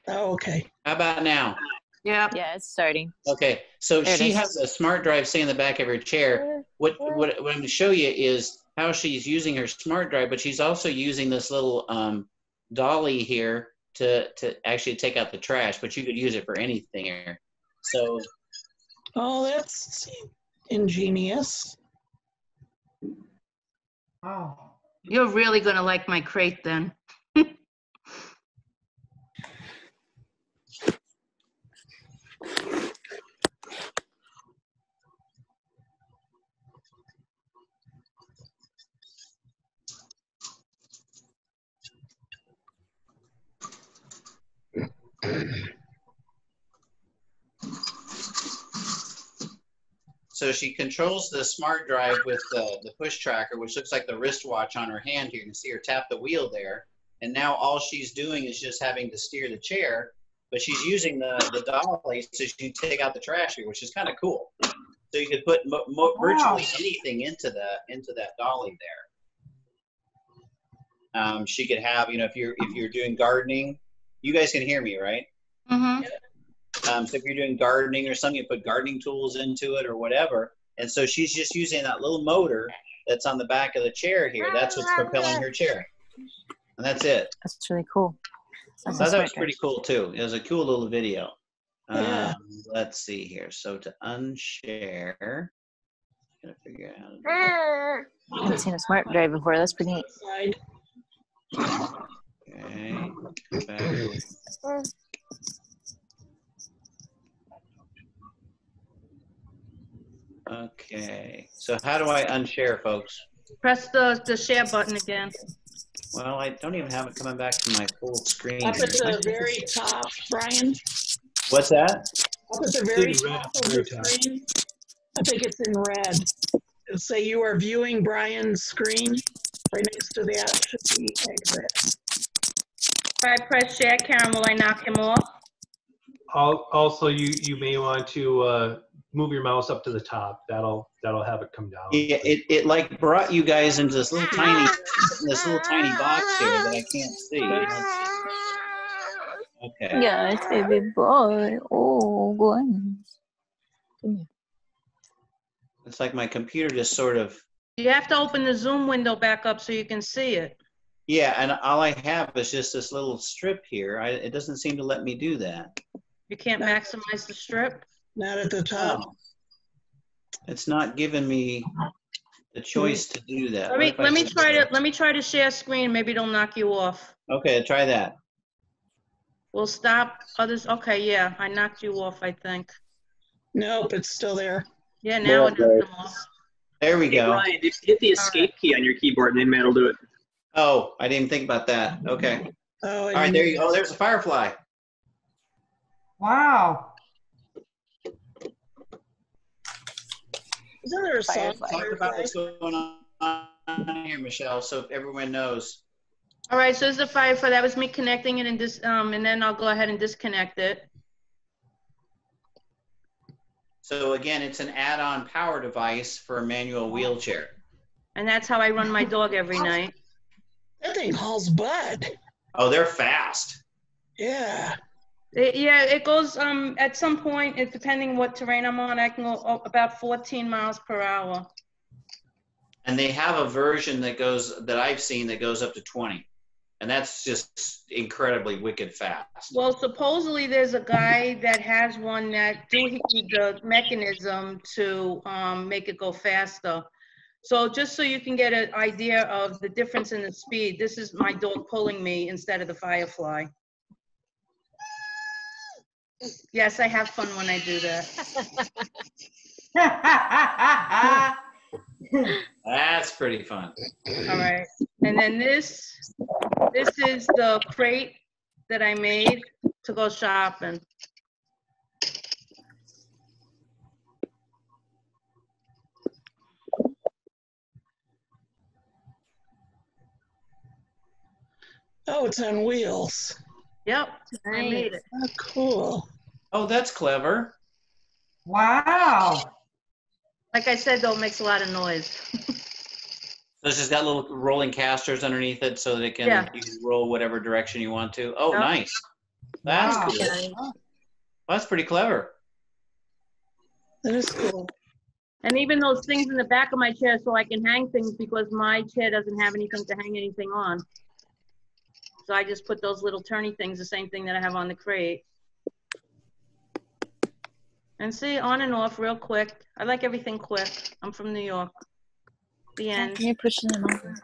Oh, okay. How about now? Yeah. Yeah, it's starting. Okay. So There it she is. has a SmartDrive sitting in the back of her chair. What, what, what I'm going to show you is how she's using her SmartDrive, but she's also using this little um, dolly here to, to actually take out the trash, but you could use it for anything here. So Oh, that's ingenious. Oh. You're really gonna like my crate then. So she controls the SmartDrive with the, the PushTracker, which looks like the wristwatch on her hand here. You can see her tap the wheel there. And now all she's doing is just having to steer the chair, but she's using the, the dolly so she can take out the trash here, which is kind of cool. So you could put mo- mo- virtually anything into the into that dolly there. Um, she could have, you know, if you're if you're doing gardening, you guys can hear me, right? Mm-hmm. Um, so if you're doing gardening or something, you put gardening tools into it or whatever. And so she's just using that little motor that's on the back of the chair here. That's what's propelling her chair. And that's it. That's really cool. So I thought that was pretty cool too. It was a cool little video. Yeah. Um, let's see here. So to unshare, gotta figure out how to do that. I haven't seen a SmartDrive before. That's pretty neat. Okay. go back. Okay. So how do I unshare, folks? Press the, the share button again. Well, I don't even have it coming back to my full screen. Up at the very top, Brian, What's that? up at the very It's top of very the top. screen. I think it's in red. It'll say you are viewing Brian's screen. Right next to that should be exit. If I press share, Karen, will I knock him off? Al- Also, you, you may want to uh, move your mouse up to the top. That'll, that'll have it come down. Yeah, it, it like brought you guys into this little tiny this little tiny box here that I can't see. Okay. Yes, baby boy. Oh, goodness. Come here. It's like my computer just sort of You have to open the Zoom window back up so you can see it. yeah, and all I have is just this little strip here. I, it doesn't seem to let me do that. You can't maximize the strip? Not at the top. No. It's not giving me the hmm. choice to do that. Let me, if I let me said- try to, let me try to share screen, maybe it'll knock you off. Okay, try that. We'll stop others, okay, yeah, I knocked you off, I think. Nope, it's still there. Yeah, now it knocked him off. There we Hey, go. Brian, just hit the escape key on your keyboard and then Matt will do it. Oh, I didn't think about that. Okay. Oh, All right, there you go. Oh, there's a firefly. Wow. Isn't there a song? Talk about what's going on here, Michelle, so everyone knows. All right, so this is the Firefly, that was me connecting it and this, um, and then I'll go ahead and disconnect it. So again, it's an add-on power device for a manual wheelchair. And that's how I run my dog every *laughs* night. That thing hauls butt. Oh, they're fast. Yeah. It- yeah, it goes, um, at some point, it, depending what terrain I'm on, I can go up about 14 miles per hour. And they have a version that goes, that I've seen that goes up to 20. And that's just incredibly wicked fast. Well, supposedly there's a guy that has one that do the mechanism to um, make it go faster. So just so you can get an idea of the difference in the speed, this is my dog pulling me instead of the Firefly. Yes, I have fun when I do that. *laughs* That's pretty fun. All right, and then this, this is the crate that I made to go shopping. Oh, it's on wheels. Yep, I made it. Oh, cool. Oh, that's clever. Wow. Like I said, though, it makes a lot of noise. So it's just got little rolling casters underneath it so that it can, Yeah. you can roll whatever direction you want to. Oh, Yep. nice. That's Wow. cool. Well, that's pretty clever. That is cool. And even those things in the back of my chair so I can hang things because my chair doesn't have anything to hang anything on. So I just put those little turny things, the same thing that I have on the crate. And see, on and off real quick. I like everything quick. I'm from New York. The end. You're pushing them over.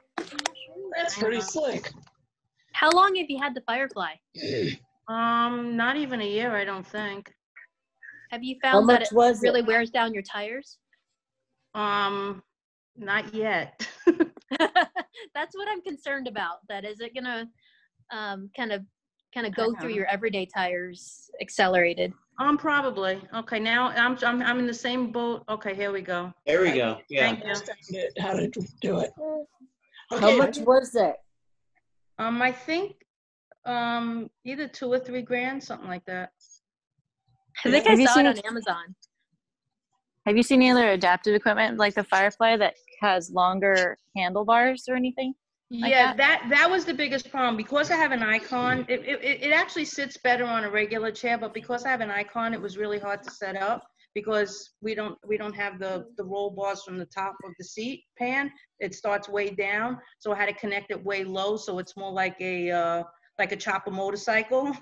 That's pretty slick. How long have you had the Firefly? *clears throat* Um, not even a year, I don't think. Have you found that it was really it? wears down your tires? Um, not yet. *laughs* *laughs* That's what I'm concerned about. That is it gonna um, kind of kind of go through your everyday tires accelerated? Um, probably. Okay, now I'm, I'm, I'm in the same boat. Okay, here we go. There we go. Yeah. Thank you. How to do it. How much was that? Um, I think, um, either two or three grand, something like that. I think I Have you saw it on it? Amazon. Have you seen any other adaptive equipment like the Firefly that has longer handlebars or anything? Like Yeah, that, that was the biggest problem. Because I have an icon, it, it, it it actually sits better on a regular chair, but because I have an icon, it was really hard to set up because we don't, we don't have the, the roll bars from the top of the seat pan. It starts way down, so I had to connect it way low, so it's more like a, uh, like a chopper motorcycle.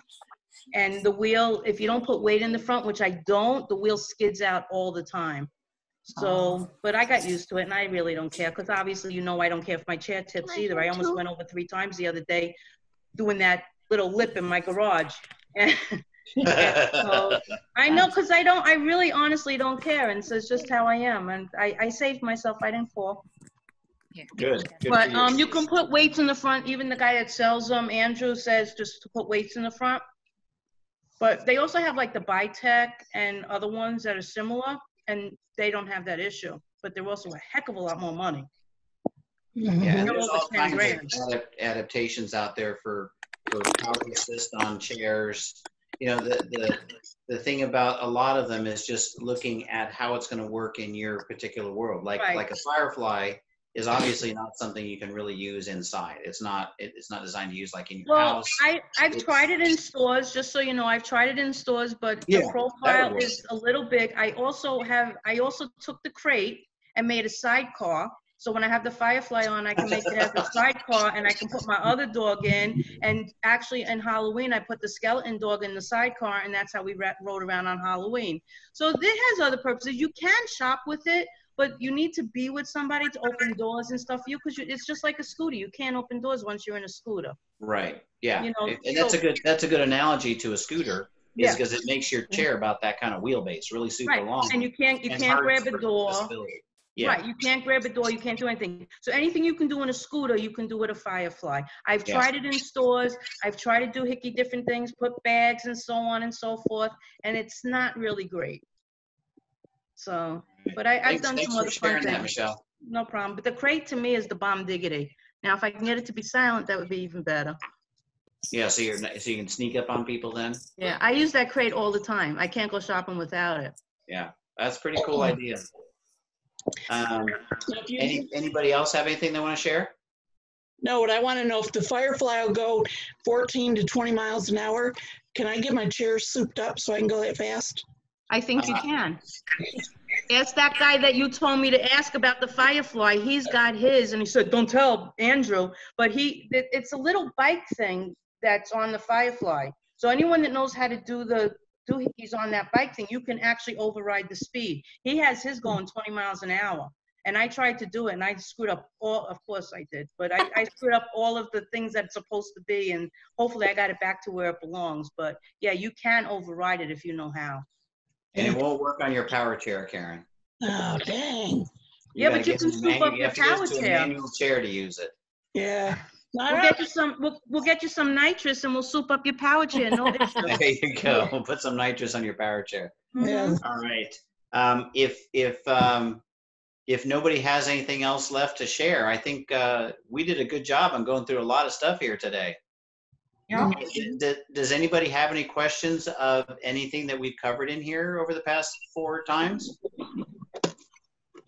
And the wheel, if you don't put weight in the front, which I don't, the wheel skids out all the time. So, but I got used to it and I really don't care because obviously, you know, I don't care if my chair tips either. I almost went over three times the other day doing that little lip in my garage. *laughs* And so, I know because I don't, I really honestly don't care. And so it's just how I am. And I, I saved myself. I didn't fall. Good. Good But for um, you can put weights in the front. Even the guy that sells them, Andrew says just to put weights in the front. But they also have like the Batec and other ones that are similar, and they don't have that issue. But they're also a heck of a lot more money. Mm-hmm. Yeah, They're there's all 10 kinds of grand. adaptations out there for, for power assist on chairs. You know, the, the, the thing about a lot of them is just looking at how it's gonna work in your particular world. Like, Right. like a Firefly is obviously not something you can really use inside. It's not, it- it's not designed to use like in your Well, house. I, I've It's- tried it in stores, just so you know, I've tried it in stores, but Yeah, the profile is a little big. I also have, I also took the crate and made a sidecar. So when I have the Firefly on, I can make it as a *laughs* sidecar and I can put my other dog in. And actually in Halloween, I put the skeleton dog in the sidecar and that's how we ra- rode around on Halloween. So this has other purposes. You can shop with it, but you need to be with somebody to open doors and stuff for you because it's just like a scooter. You can't open doors once you're in a scooter. Right, yeah. You know, And- that's a good, that's a good analogy to a scooter, is Yeah. because it makes your mm-hmm. chair about that kind of wheelbase, really super Right, long. and you can't, you can't grab a door. Yeah. Right, you can't grab a door, you can't do anything. So anything you can do in a scooter, you can do with a Firefly. I've Yes. tried it in stores, I've tried to do hickey different things, put bags and so on and so forth, and it's not really great. So, but I, I've Thanks- done thanks some for other fun sharing that, things. Michelle. No problem, but the crate to me is the bomb diggity. Now, if I can get it to be silent, that would be even better. Yeah, so you're, so you can sneak up on people then? Yeah, I use that crate all the time. I can't go shopping without it. Yeah, that's a pretty cool idea. Um, any, anybody else have anything they want to share? No, what I want to know if the Firefly will go 14 to 20 miles an hour, can I get my chair souped up so I can go that fast? I think you Uh, can. Ask that guy that you told me to ask about the Firefly. He's got his, and he said, "Don't tell Andrew." But he, it- it's a little bike thing that's on the Firefly. So anyone that knows how to do the doohickeys on that bike thing, you can actually override the speed. He has his going 20 miles an hour, and I tried to do it, and I screwed up all. Of course, I did, but I, I screwed up all of the things that it's supposed to be, and hopefully, I got it back to where it belongs. But yeah, you can override it if you know how. And it won't work on your power chair, Karen. Oh, dang. Yeah, but you can scoop up you your have to get power to a chair. Manual chair to use it. Yeah. *laughs* We'll get you some, we'll, we'll get you some nitrous and we'll soup up your power chair, no *laughs* issue. There you go. Put some nitrous on your power chair. Mhm. All right. Um, if, if, um, if nobody has anything else left to share, I think, uh, we did a good job on going through a lot of stuff here today. Yeah. Does, does anybody have any questions of anything that we've covered in here over the past four times?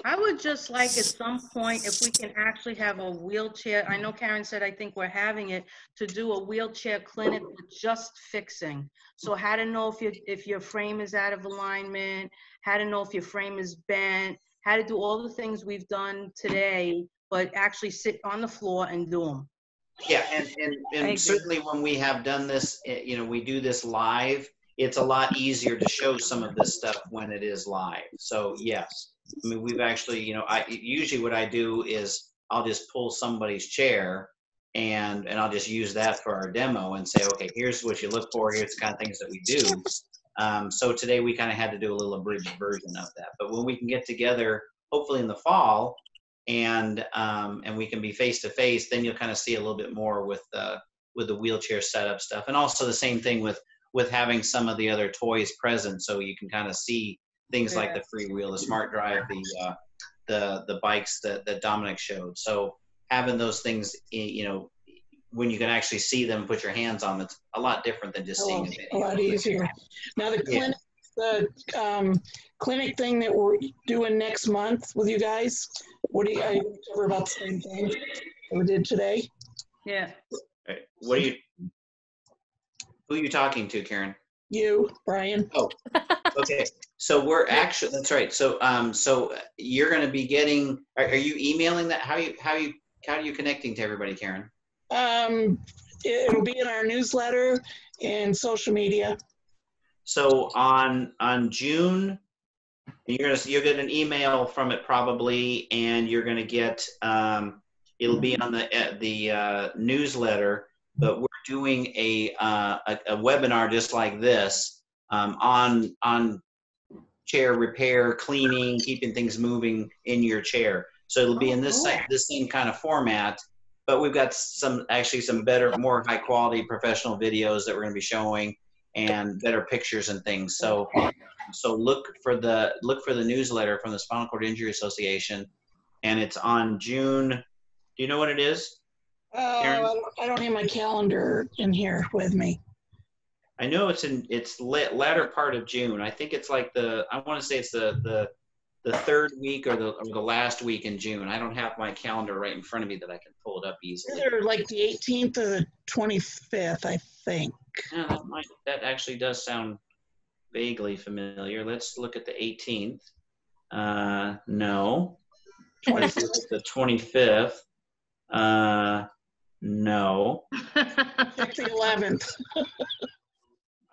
I would just like at some point, if we can actually have a wheelchair, I know Karen said, I think we're having it, to do a wheelchair clinic with just fixing. So how to know if your, if your frame is out of alignment, how to know if your frame is bent, how to do all the things we've done today, but actually sit on the floor and do them. Yeah, and, and, and certainly when we have done this, eh, you know, we do this live, it's a lot easier to show some of this stuff when it is live. So yes, I mean, we've actually, you know, I, usually what I do is I'll just pull somebody's chair and, and I'll just use that for our demo and say, okay, here's what you look for, here's the kind of things that we do. Um, so today we kind of had to do a little abridged version of that. But when we can get together, hopefully in the fall, and um, and we can be face to face, then you'll kind of see a little bit more with the with the wheelchair setup stuff, and also the same thing with with having some of the other toys present, so you can kind of see things like the free wheel, the SmartDrive, the uh, the the bikes that that Dominic showed. So having those things, you know, when you can actually see them, put your hands on them, it's a lot different than just seeing a a lot *laughs* easier. Now, the Yeah. clinic, the um, clinic thing that we're doing next month with you guys, what do you, I cover about the same thing that we did today? Yeah. Right. What are you? Who are you talking to, Karen? You, Brian. Oh, okay. So we're actually that's right. So um, so you're going to be getting. Are, are you emailing that? How you how you how are you connecting to everybody, Karen? Um, it- it'll be in our newsletter and social media. So on on June, you're gonna you'll get an email from it probably, and you're gonna get um, it'll be on the uh, the uh, newsletter. But we're doing a, uh, a a webinar just like this um, on on chair repair, cleaning, keeping things moving in your chair. So it'll be in this same this same kind of format. But we've got some actually some better, more high quality professional videos that we're going to be showing and better pictures and things. So, so look for the look for the newsletter from the Spinal Cord Injury Association, and it's on June. Do you know what it is? Uh, I don't- I don't have my calendar in here with me. I know it's in it's la- latter part of June. I think it's like the I want to say it's the the the third week or the or the last week in June. I don't have my calendar right in front of me that I can pull it up easily. Either like the 18th or the 25th, I think. Yeah, that might that actually does sound vaguely familiar. Let's look at the 18th. Uh, no. Let's look at the 25th. Uh, no. Check the 11th.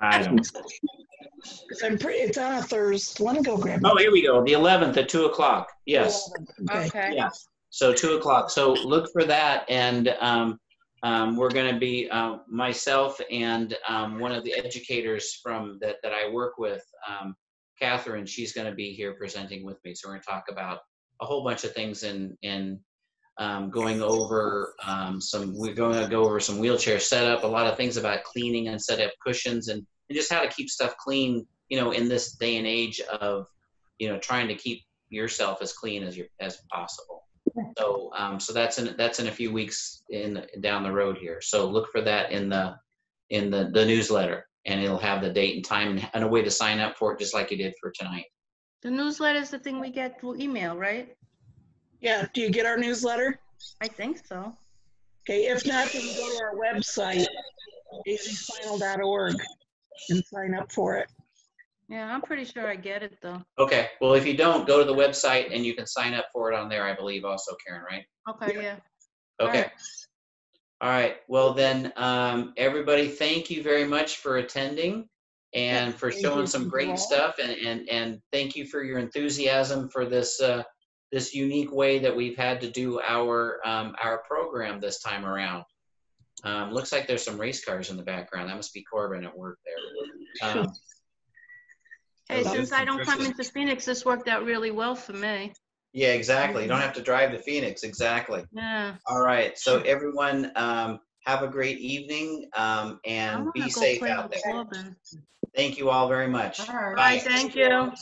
I don't. *laughs* I'm pretty, it's on a Thursday. Let me go grab it. Oh, here we go. The 11th at two o'clock. Yes. Okay. Yeah. So two o'clock. So look for that, and um, um, we're going to be uh, myself and um, one of the educators from that that I work with, um, Catherine. She's going to be here presenting with me. So we're going to talk about a whole bunch of things and and um, going over um, some. We're going to go over some wheelchair setup, a lot of things about cleaning and set up cushions, and, and just how to keep stuff clean. You know, in this day and age of you know trying to keep yourself as clean as you as possible. So um, so that's in that's in a few weeks in down the road here. So look for that in the in the, the newsletter and it'll have the date and time and, and a way to sign up for it just like you did for tonight. The newsletter is the thing we get through email, right? Yeah, do you get our newsletter? I think so. Okay, if not, then go to our website, azspinal.org, and sign up for it. Yeah, I'm pretty sure I get it though. Okay. Well if you don't, go to the website and you can sign up for it on there, I believe also, Karen, right? Okay, yeah. Okay. All right. Well, then, um, everybody, thank you very much for attending and for thank showing some great stuff. And, and, and thank you for your enthusiasm for this, uh, this unique way that we've had to do our, um, our program this time around. Um, looks like there's some race cars in the background. That must be Corbin at work there. Um, Hey, Okay. since I don't come into Phoenix, this worked out really well for me. yeah, exactly. You don't have to drive to Phoenix. Exactly. Yeah. All right. So everyone, um, have a great evening, um, and be safe out there. Corbin. Thank you all very much. Bye, thank you.